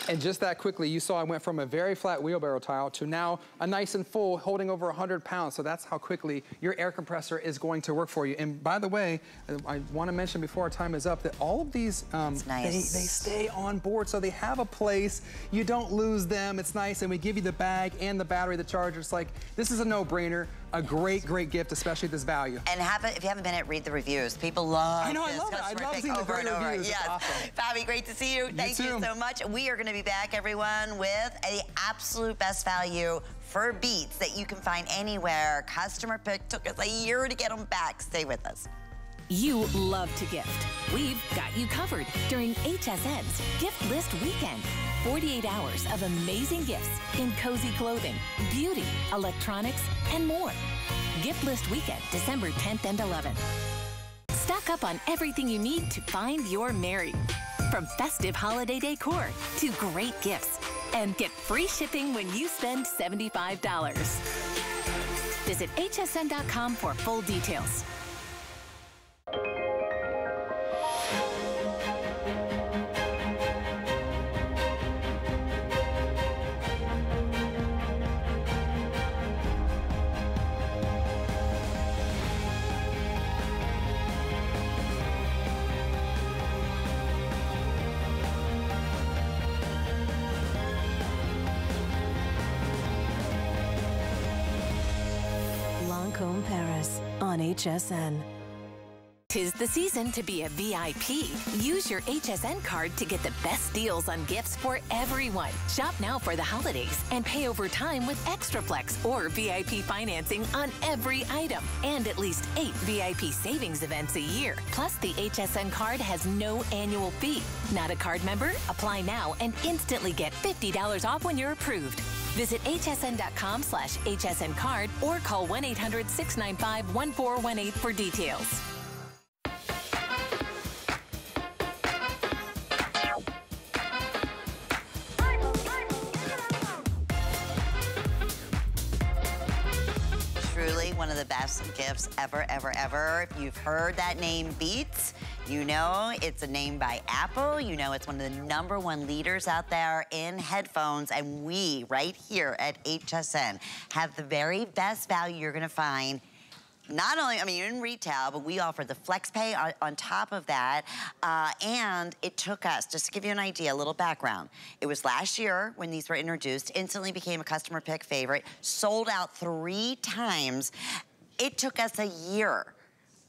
And just that quickly, you saw I went from a very flat wheelbarrow tile to now a nice and full holding over 100 pounds. So that's how quickly your air compressor is going to work for you. And by the way, I want to mention before our time is up that all of these, um, nice. they, they stay on board. So they have a place. You don't lose them. It's nice. And we give you the bag and the battery, the charger. It's like, this is a no-brainer a great, great gift, especially at this value. And have it, if you haven't been it, read the reviews. People love I know, I love it. I love seeing the great reviews. Yes. Awesome. Fabi, great to see you. Thank you, you so much. We are going to be back, everyone, with a absolute best value for Beats that you can find anywhere. Customer pick took us a year to get them back. Stay with us. You love to gift. We've got you covered during HSN's Gift List Weekend. 48 hours of amazing gifts in cozy clothing, beauty, electronics, and more. Gift List Weekend, December 10th and 11th. Stock up on everything you need to find your Mary. From festive holiday decor to great gifts. And get free shipping when you spend $75. Visit hsn.com for full details. HSN. Tis the season to be a VIP. Use your HSN card to get the best deals on gifts for everyone. Shop now for the holidays and pay over time with ExtraFlex or VIP financing on every item and at least eight VIP savings events a year. Plus, the HSN card has no annual fee. Not a card member? Apply now and instantly get $50 off when you're approved. Visit hsn.com slash hsncard or call 1-800-695-1418 for details. Truly one of the best gifts ever, ever, ever. If you've heard that name Beats, you know it's a name by Apple. You know it's one of the number one leaders out there in headphones. And we, right here at HSN, have the very best value you're gonna find not only, I mean, in retail, but we offer the FlexPay on, on top of that. Uh, and it took us, just to give you an idea, a little background. It was last year when these were introduced, instantly became a customer pick favorite, sold out three times. It took us a year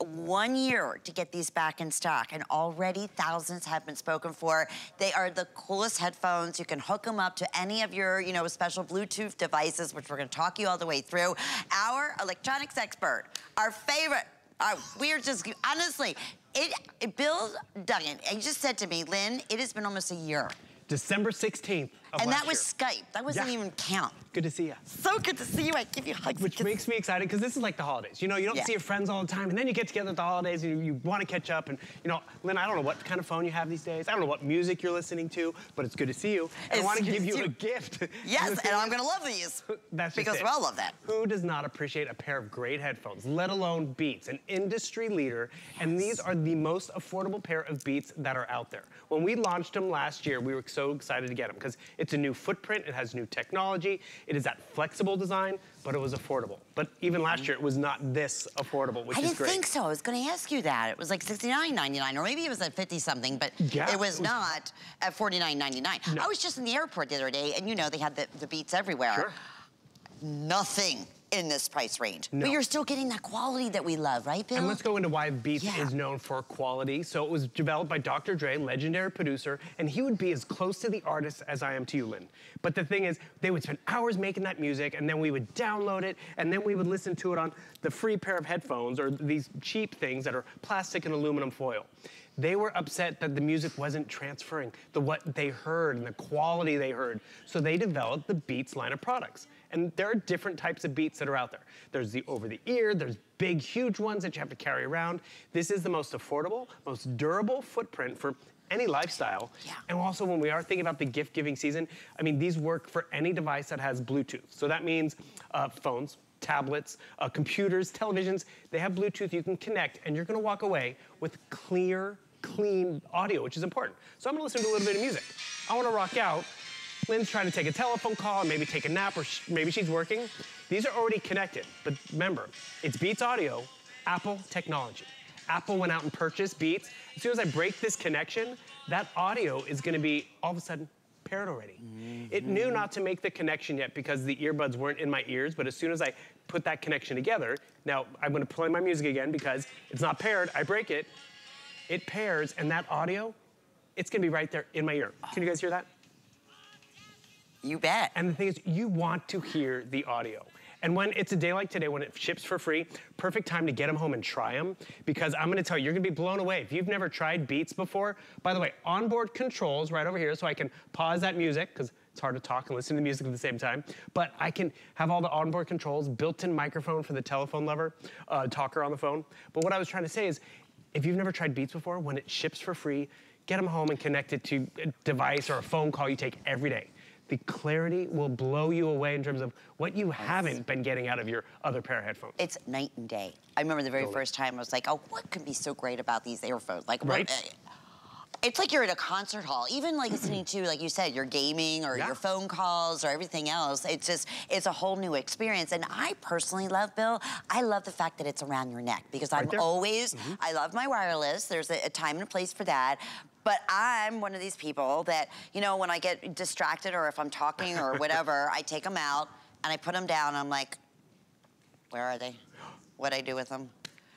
one year to get these back in stock, and already thousands have been spoken for. They are the coolest headphones. You can hook them up to any of your, you know, special Bluetooth devices, which we're gonna talk you all the way through. Our electronics expert, our favorite, our, we are just, honestly, it, it, Bill Duggan, he just said to me, Lynn, it has been almost a year. December 16th And that was Skype. That wasn't yeah. even count. Good to see you. So good to see you. I give you hugs. Which makes me excited because this is like the holidays. You know, you don't yeah. see your friends all the time, and then you get together at the holidays and you, you want to catch up. And, you know, Lynn, I don't know what kind of phone you have these days. I don't know what music you're listening to, but it's good to see you. And I want to give you a gift. Yes, and I'm going to love these. That's Because it. we all love that. Who does not appreciate a pair of great headphones, let alone Beats, an industry leader? Yes. And these are the most affordable pair of Beats that are out there. When we launched them last year, we were so excited to get them because it's a new footprint, it has new technology, it is that flexible design, but it was affordable. But even last year, it was not this affordable, which I is great. I didn't think so. I was going to ask you that. It was like $69.99, or maybe it was at 50-something, but yeah, it, was it was not at $49.99. No. I was just in the airport the other day, and you know, they had the, the Beats everywhere. Sure. Nothing in this price range. No. But you're still getting that quality that we love, right, Bill? And let's go into why Beats yeah. is known for quality. So it was developed by Dr. Dre, legendary producer, and he would be as close to the artist as I am to you, Lynn. But the thing is, they would spend hours making that music, and then we would download it, and then we would listen to it on the free pair of headphones or these cheap things that are plastic and aluminum foil. They were upset that the music wasn't transferring the what they heard and the quality they heard. So they developed the Beats line of products. And there are different types of Beats that are out there. There's the over the ear, there's big, huge ones that you have to carry around. This is the most affordable, most durable footprint for any lifestyle. Yeah. And also when we are thinking about the gift giving season, I mean, these work for any device that has Bluetooth. So that means uh, phones, tablets, uh, computers, televisions, they have Bluetooth you can connect and you're gonna walk away with clear, clean audio, which is important. So I'm gonna listen to a little bit of music. I wanna rock out. Lynn's trying to take a telephone call maybe take a nap or sh maybe she's working. These are already connected, but remember, it's Beats Audio, Apple technology. Apple went out and purchased Beats. As soon as I break this connection, that audio is gonna be all of a sudden paired already. Mm -hmm. It knew not to make the connection yet because the earbuds weren't in my ears, but as soon as I put that connection together, now I'm gonna play my music again because it's not paired, I break it, it pairs, and that audio, it's gonna be right there in my ear. Can you guys hear that? You bet. And the thing is, you want to hear the audio. And when it's a day like today, when it ships for free, perfect time to get them home and try them because I'm gonna tell you, you're gonna be blown away. If you've never tried Beats before, by the way, onboard controls right over here so I can pause that music because it's hard to talk and listen to music at the same time. But I can have all the onboard controls, built-in microphone for the telephone lover, uh, talker on the phone. But what I was trying to say is, if you've never tried Beats before, when it ships for free, get them home and connect it to a device or a phone call you take every day the clarity will blow you away in terms of what you haven't been getting out of your other pair of headphones. It's night and day. I remember the very totally. first time I was like, oh, what could be so great about these earphones? Like, right? What, it's like you're at a concert hall. Even like listening to, like you said, your gaming or yeah. your phone calls or everything else. It's just, it's a whole new experience. And I personally love, Bill, I love the fact that it's around your neck because right I'm there. always, mm -hmm. I love my wireless. There's a, a time and a place for that. But I'm one of these people that, you know, when I get distracted or if I'm talking or whatever, I take them out and I put them down. I'm like, where are they? What I do with them?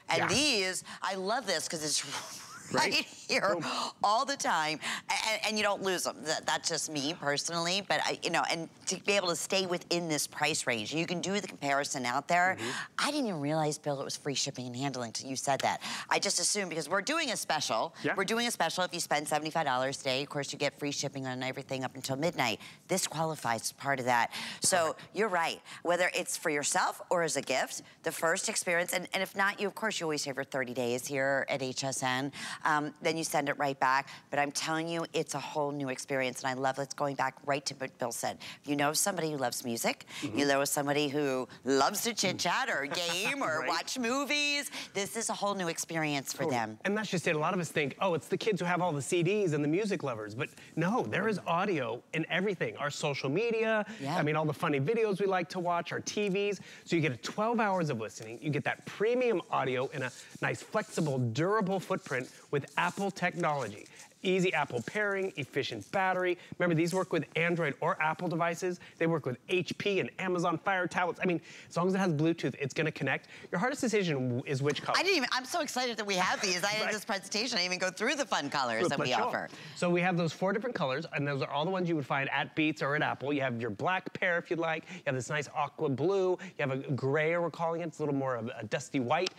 And yeah. these, I love this because it's right, right here Boom. all the time, and, and, you don't lose them. That, that's just me personally, but I, you know, and to be able to stay within this price range, you can do the comparison out there. Mm -hmm. I didn't even realize, Bill, it was free shipping and handling until you said that. I just assumed because we're doing a special. Yeah. We're doing a special if you spend $75 today. Of course, you get free shipping on everything up until midnight. This qualifies as part of that. So Perfect. you're right. Whether it's for yourself or as a gift, the first experience, and, and if not, you of course you always have your 30 days here at HSN um, then you send it right back. But I'm telling you, it's a whole new experience, and I love it's going back right to what Bill said. If you know somebody who loves music, mm -hmm. you know somebody who loves to chit-chat or game or right. watch movies, this is a whole new experience for them. And that's just it. A lot of us think, oh, it's the kids who have all the CDs and the music lovers. But no, there is audio in everything. Our social media, yeah. I mean, all the funny videos we like to watch, our TVs. So you get a 12 hours of listening. You get that premium audio in a nice, flexible, durable footprint with Apple technology. Easy Apple pairing, efficient battery. Remember, these work with Android or Apple devices. They work with HP and Amazon Fire tablets. I mean, as long as it has Bluetooth, it's gonna connect. Your hardest decision is which color. I didn't even, I'm so excited that we have these. I did this presentation, I even go through the fun colors that we sure. offer. So we have those four different colors, and those are all the ones you would find at Beats or at Apple. You have your black pair if you'd like. You have this nice aqua blue. You have a gray, we're calling it. It's a little more of a dusty white.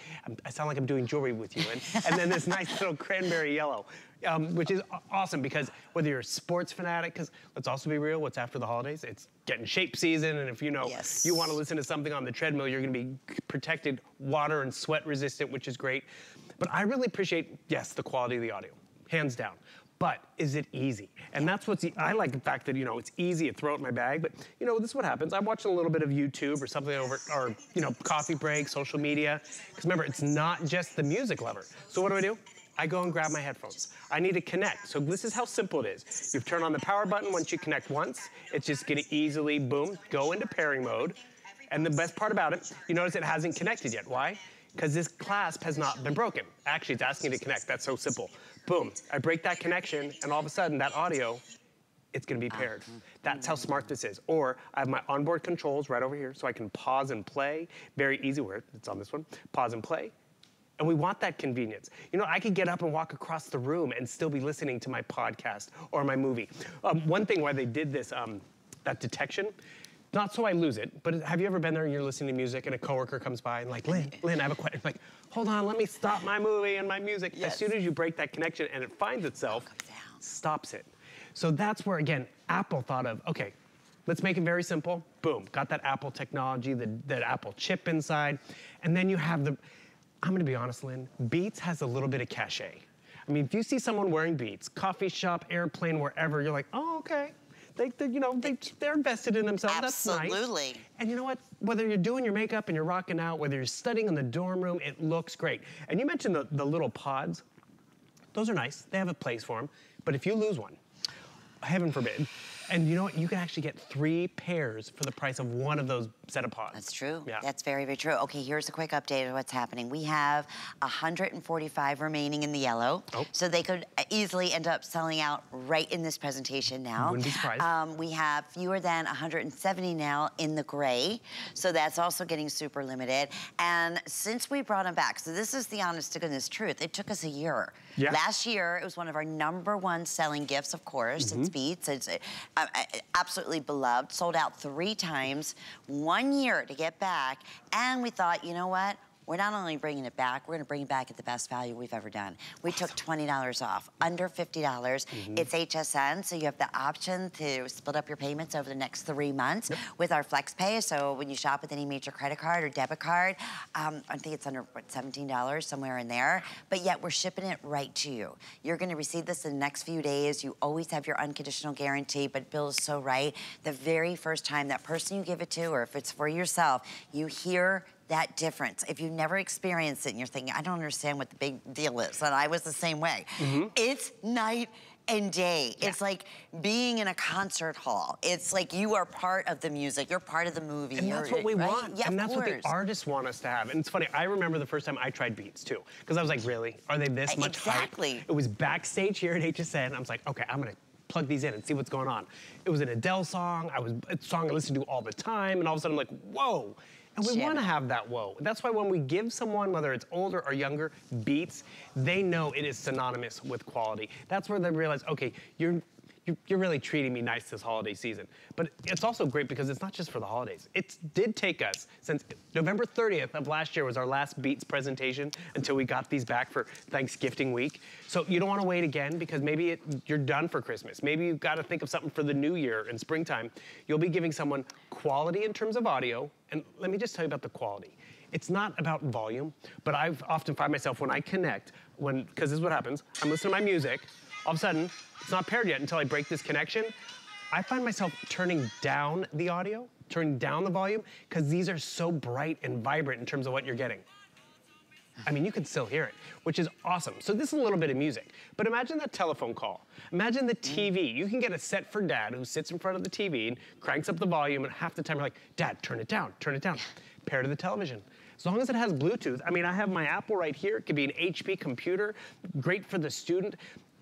I sound like I'm doing jewelry with you. And, and then this nice little cranberry yellow. Um, which is awesome because whether you're a sports fanatic, because let's also be real, what's after the holidays? It's getting shape season, and if you know yes. you want to listen to something on the treadmill, you're going to be protected, water and sweat resistant, which is great. But I really appreciate, yes, the quality of the audio, hands down. But is it easy? And that's what's, I like the fact that, you know, it's easy to throw it in my bag, but you know, this is what happens. I'm watching a little bit of YouTube or something over, or, you know, coffee break, social media. Because remember, it's not just the music lover. So what do I do? I go and grab my headphones. I need to connect. So this is how simple it is. You turn on the power button once you connect once. It's just gonna easily, boom, go into pairing mode. And the best part about it, you notice it hasn't connected yet. Why? Because this clasp has not been broken. Actually, it's asking to connect. That's so simple. Boom, I break that connection, and all of a sudden, that audio, it's gonna be paired. That's how smart this is. Or I have my onboard controls right over here, so I can pause and play. Very easy, word, it's on this one. Pause and play. And we want that convenience. You know, I could get up and walk across the room and still be listening to my podcast or my movie. Um, one thing why they did this, um, that detection, not so I lose it, but have you ever been there and you're listening to music and a coworker comes by and like, Lynn, Lynn, I have a question. Like, hold on, let me stop my movie and my music. Yes. As soon as you break that connection and it finds itself, stops it. So that's where, again, Apple thought of, okay, let's make it very simple. Boom, got that Apple technology, the, that Apple chip inside. And then you have the, I'm gonna be honest, Lynn, Beats has a little bit of cachet. I mean, if you see someone wearing Beats, coffee shop, airplane, wherever, you're like, oh, okay. They, they, you know, they, they're invested in themselves. Absolutely. That's nice. And you know what? Whether you're doing your makeup and you're rocking out, whether you're studying in the dorm room, it looks great. And you mentioned the, the little pods. Those are nice. They have a place for them. But if you lose one, heaven forbid, and you know what? You can actually get three pairs for the price of one of those set of pods. That's true. Yeah. That's very, very true. Okay, here's a quick update of what's happening. We have 145 remaining in the yellow. Oh. So they could easily end up selling out right in this presentation now. Wouldn't be surprised. Um, we have fewer than 170 now in the gray. So that's also getting super limited. And since we brought them back, so this is the honest to goodness truth, it took us a year. Yeah. Last year, it was one of our number one selling gifts, of course. Mm-hmm. It's Beats. It's absolutely beloved. Sold out three times. One year to get back. And we thought, you know what? We're not only bringing it back, we're gonna bring it back at the best value we've ever done. We took $20 off, under $50. dollars It's HSN, so you have the option to split up your payments over the next three months with our Flex Pay. So when you shop with any major credit card or debit card, um, I think it's under, what, $17, somewhere in there. But yet we're shipping it right to you. You're gonna receive this in the next few days. You always have your unconditional guarantee, but Bill is so right. The very first time that person you give it to, or if it's for yourself, you hear that difference. If you've never experienced it and you're thinking, I don't understand what the big deal is, and I was the same way. Mm-hmm. It's night and day. It's like being in a concert hall. It's like you are part of the music. You're part of the movie. And that's what we right? want. Yeah, and that's what the artists want us to have. And it's funny, I remember the first time I tried Beats too. Because I was like, really? Are they this uh, much hype? Exactly. It was backstage here at HSN. I was like, okay, I'm gonna plug these in and see what's going on. It was an Adele song. I was a song I listened to all the time, and all of a sudden I'm like, whoa. And we want to have that whoa. That's why when we give someone, whether it's older or younger, beats, they know it is synonymous with quality. That's where they realize, okay, you're you're, you're really treating me nice this holiday season. But it's also great because it's not just for the holidays. It did take us since November 30th of last year was our last Beats presentation until we got these back for Thanksgiving week. So you don't want to wait again because maybe it, you're done for Christmas. Maybe you've got to think of something for the new year in springtime. You'll be giving someone quality in terms of audio. And let me just tell you about the quality. It's not about volume, but I've often find myself when I connect, when because this is what happens. I'm listening to my music, all of a sudden, it's not paired yet until I break this connection. I find myself turning down the audio, turning down the volume, because these are so bright and vibrant in terms of what you're getting. I mean, you can still hear it, which is awesome. So this is a little bit of music. But imagine that telephone call. Imagine the TV. You can get a set for dad who sits in front of the TV and cranks up the volume, and half the time you're like, Dad, turn it down, turn it down. Pair to the television. As long as it has Bluetooth, I mean, I have my Apple right here. It could be an HP computer, great for the student.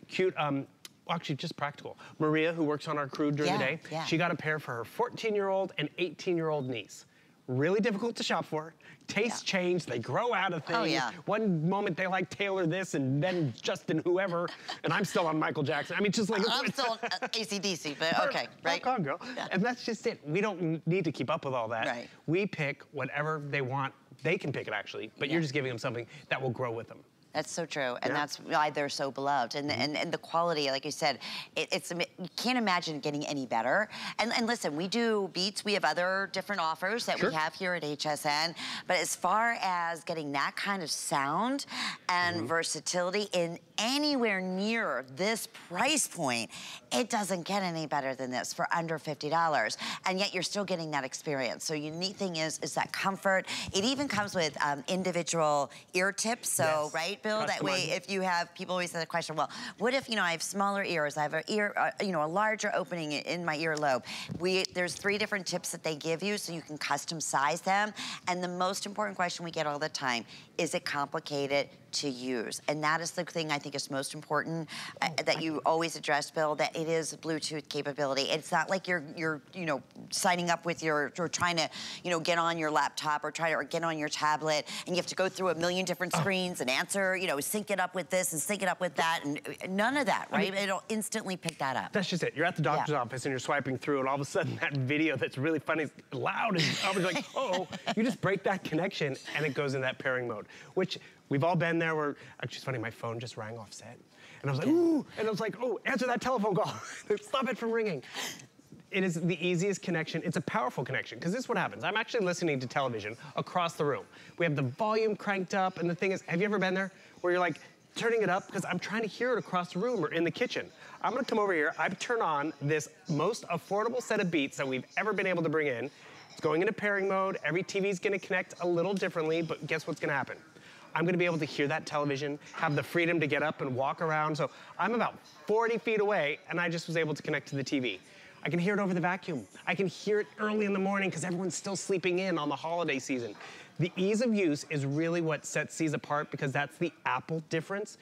Cute, um, actually just practical. Maria, who works on our crew during Yeah, the day, yeah. she got a pair for her 14-year-old and 18-year-old niece. Really difficult to shop for. Tastes change, they grow out of things. Oh, yeah. One moment they like Taylor this and then Justin whoever, and I'm still on Michael Jackson. I mean, just like I'm still uh, ACDC, but okay, right? Rock on, girl. Yeah. And that's just it. We don't need to keep up with all that. Right. We pick whatever they want. They can pick it actually, but Yeah. you're just giving them something that will grow with them. That's so true, and Yeah. that's why they're so beloved. And, and and the quality, like you said, it, it's you can't imagine getting any better. And and listen, we do Beats. We have other different offers that Sure. we have here at HSN. But as far as getting that kind of sound and Mm-hmm. versatility in anywhere near this price point, it doesn't get any better than this for under fifty dollars. And yet you're still getting that experience. So unique thing is is that comfort. It even comes with um, individual ear tips. So Yes. right, Bill. That way, if you have people always ask the question, well, what if you know I have smaller ears? I have an ear, uh, you know, a larger opening in my earlobe. We there's three different tips that they give you, so you can custom size them. And the most important question we get all the time is it complicated to use? And that is the thing I think is most important uh, that you always address, Bill. That it is Bluetooth capability. It's not like you're you're you know signing up with your or trying to you know get on your laptop or try to or get on your tablet and you have to go through a million different screens and answer you know sync it up with this and sync it up with that and uh, none of that right it'll instantly pick that up That's just it. You're at the doctor's Yeah. office and you're swiping through, and all of a sudden that video that's really funny is loud and I was like, oh, you just break that connection and it goes in that pairing mode, which we've all been there. Where actually, it's funny, my phone just rang off set, and I was like, ooh, and I was like, oh, answer that telephone call, stop it from ringing. It is the easiest connection. It's a powerful connection because this is what happens. I'm actually listening to television across the room. We have the volume cranked up, and the thing is, have you ever been there where you're like turning it up because I'm trying to hear it across the room or in the kitchen? I'm gonna come over here. I turn on this most affordable set of beats that we've ever been able to bring in. It's going into pairing mode. Every TV's gonna connect a little differently, but guess what's gonna happen? I'm gonna be able to hear that television, have the freedom to get up and walk around. So I'm about 40 feet away, and I just was able to connect to the TV. I can hear it over the vacuum. I can hear it early in the morning because everyone's still sleeping in on the holiday season. The ease of use is really what sets these apart because that's the Apple difference.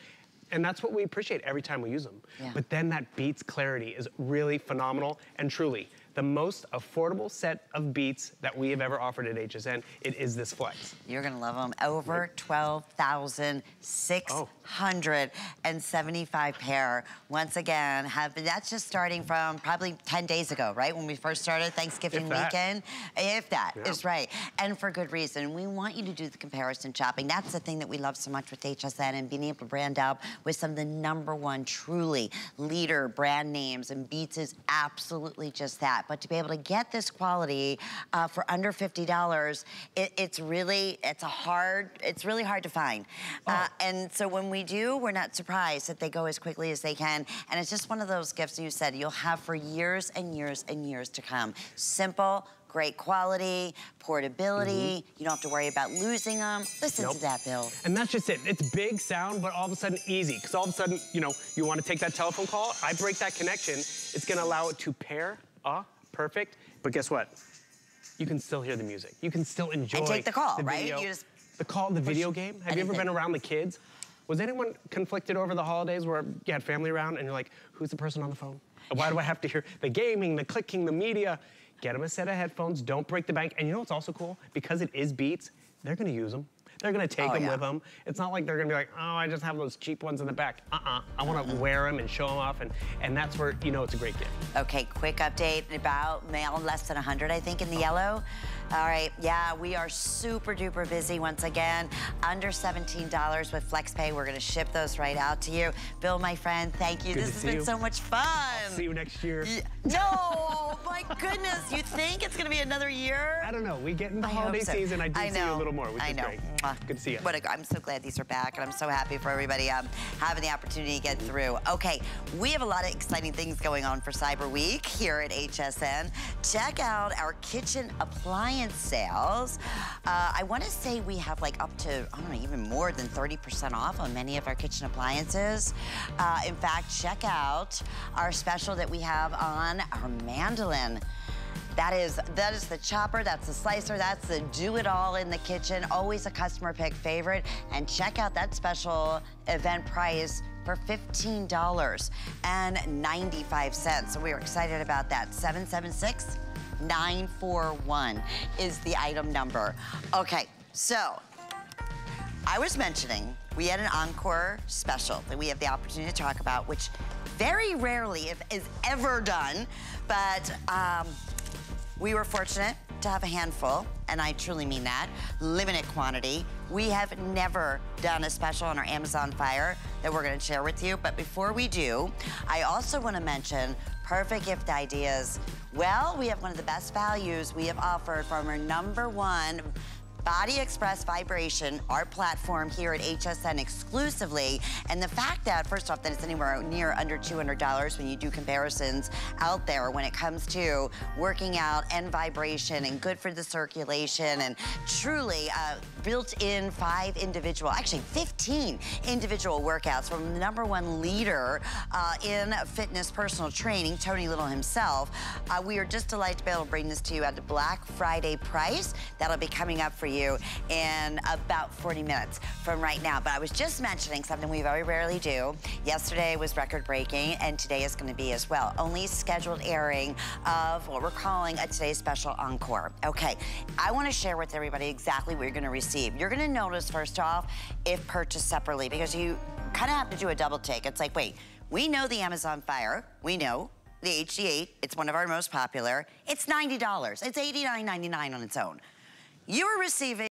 And that's what we appreciate every time we use them. Yeah. But then that Beats clarity is really phenomenal and truly the most affordable set of Beats that we have ever offered at HSN. It is this Flex. You're gonna love them. Over 12,675 pair. Once again, have been, that's just starting from probably 10 days ago, right? When we first started Thanksgiving If weekend. If that Yeah. is right. And for good reason. We want you to do the comparison shopping. That's the thing that we love so much with HSN and being able to brand out with some of the number one truly leader brand names. And Beats is absolutely just that. But to be able to get this quality uh, for under $50, it, it's really, it's a hard, it's really hard to find. Uh, and so when we do, we're not surprised that they go as quickly as they can. And it's just one of those gifts you said you'll have for years and years and years to come. Simple, great quality, portability. You don't have to worry about losing them. Listen Nope. to that, Bill. And that's just it. It's big sound, but all of a sudden easy. Because all of a sudden, you know, you want to take that telephone call, I break that connection. It's going to allow it to pair. Ah, perfect. But guess what? You can still hear the music. You can still enjoy take the call, right? video. You just the call, the video game. Have you ever been around the kids? Was anyone conflicted over the holidays where you had family around and you're like, who's the person on the phone? Why do I have to hear the gaming, the clicking, the media? Get them a set of headphones. Don't break the bank. And you know what's also cool? Because it is Beats, they're gonna use them. They're gonna take Oh, them yeah. with them. It's not like they're gonna be like, oh, I just have those cheap ones in the back. Uh-uh. I wanna wear them and show them off, and, and that's where you know it's a great gift. Okay, quick update about mail less than 100, I think, in the yellow. All right, yeah, we are super duper busy once again. Under $17 with FlexPay. We're gonna ship those right out to you. Bill, my friend, thank you. Good this has been you. so much fun. See you next year. Y- No, my goodness. You think it's gonna be another year? I don't know. We get in the I holiday so. season. I do I see you a little more, which I is know. great. Good to see you. What a, I'm so glad these are back, and I'm so happy for everybody um, having the opportunity to get through. Okay, we have a lot of exciting things going on for Cyber Week here at HSN. Check out our kitchen appliance sales. Uh, I want to say we have like up to, I don't know, even more than 30% off on many of our kitchen appliances. Uh, in fact, check out our special that we have on our mandolin. That is that is the chopper, that's the slicer, that's the do-it-all in the kitchen. Always a customer pick favorite. And check out that special event price, for $15.95. So we are excited about that. 776 941 is the item number. Okay, so I was mentioning we had an encore special that we have the opportunity to talk about, which very rarely if, is ever done, but um, we were fortunate to have a handful, and I truly mean that, limited quantity. We have never done a special on our Amazon Fire that we're gonna share with you, but before we do, I also wanna mention perfect gift ideas. Well, we have one of the best values we have offered from our number one Body Express Vibration, our platform here at HSN exclusively. And the fact that, first off, that it's anywhere near under $200 when you do comparisons out there when it comes to working out and vibration and good for the circulation and truly uh, built-in five individual, actually 15 individual workouts from the number one leader uh, in fitness personal training, Tony Little himself. Uh, we are just delighted to be able to bring this to you at the Black Friday price. That'll be coming up for you in about 40 minutes from right now. But I was just mentioning something we very rarely do. Yesterday was record breaking and today is gonna be as well. Only scheduled airing of what we're calling a today's special encore. Okay, I wanna share with everybody exactly what you're gonna receive. You're gonna notice first off, if purchased separately, because you kinda have to do a double take. It's like, wait, we know the Amazon Fire, we know, the HD8, it's one of our most popular. It's $90, it's $89.99 on its own. You are receiving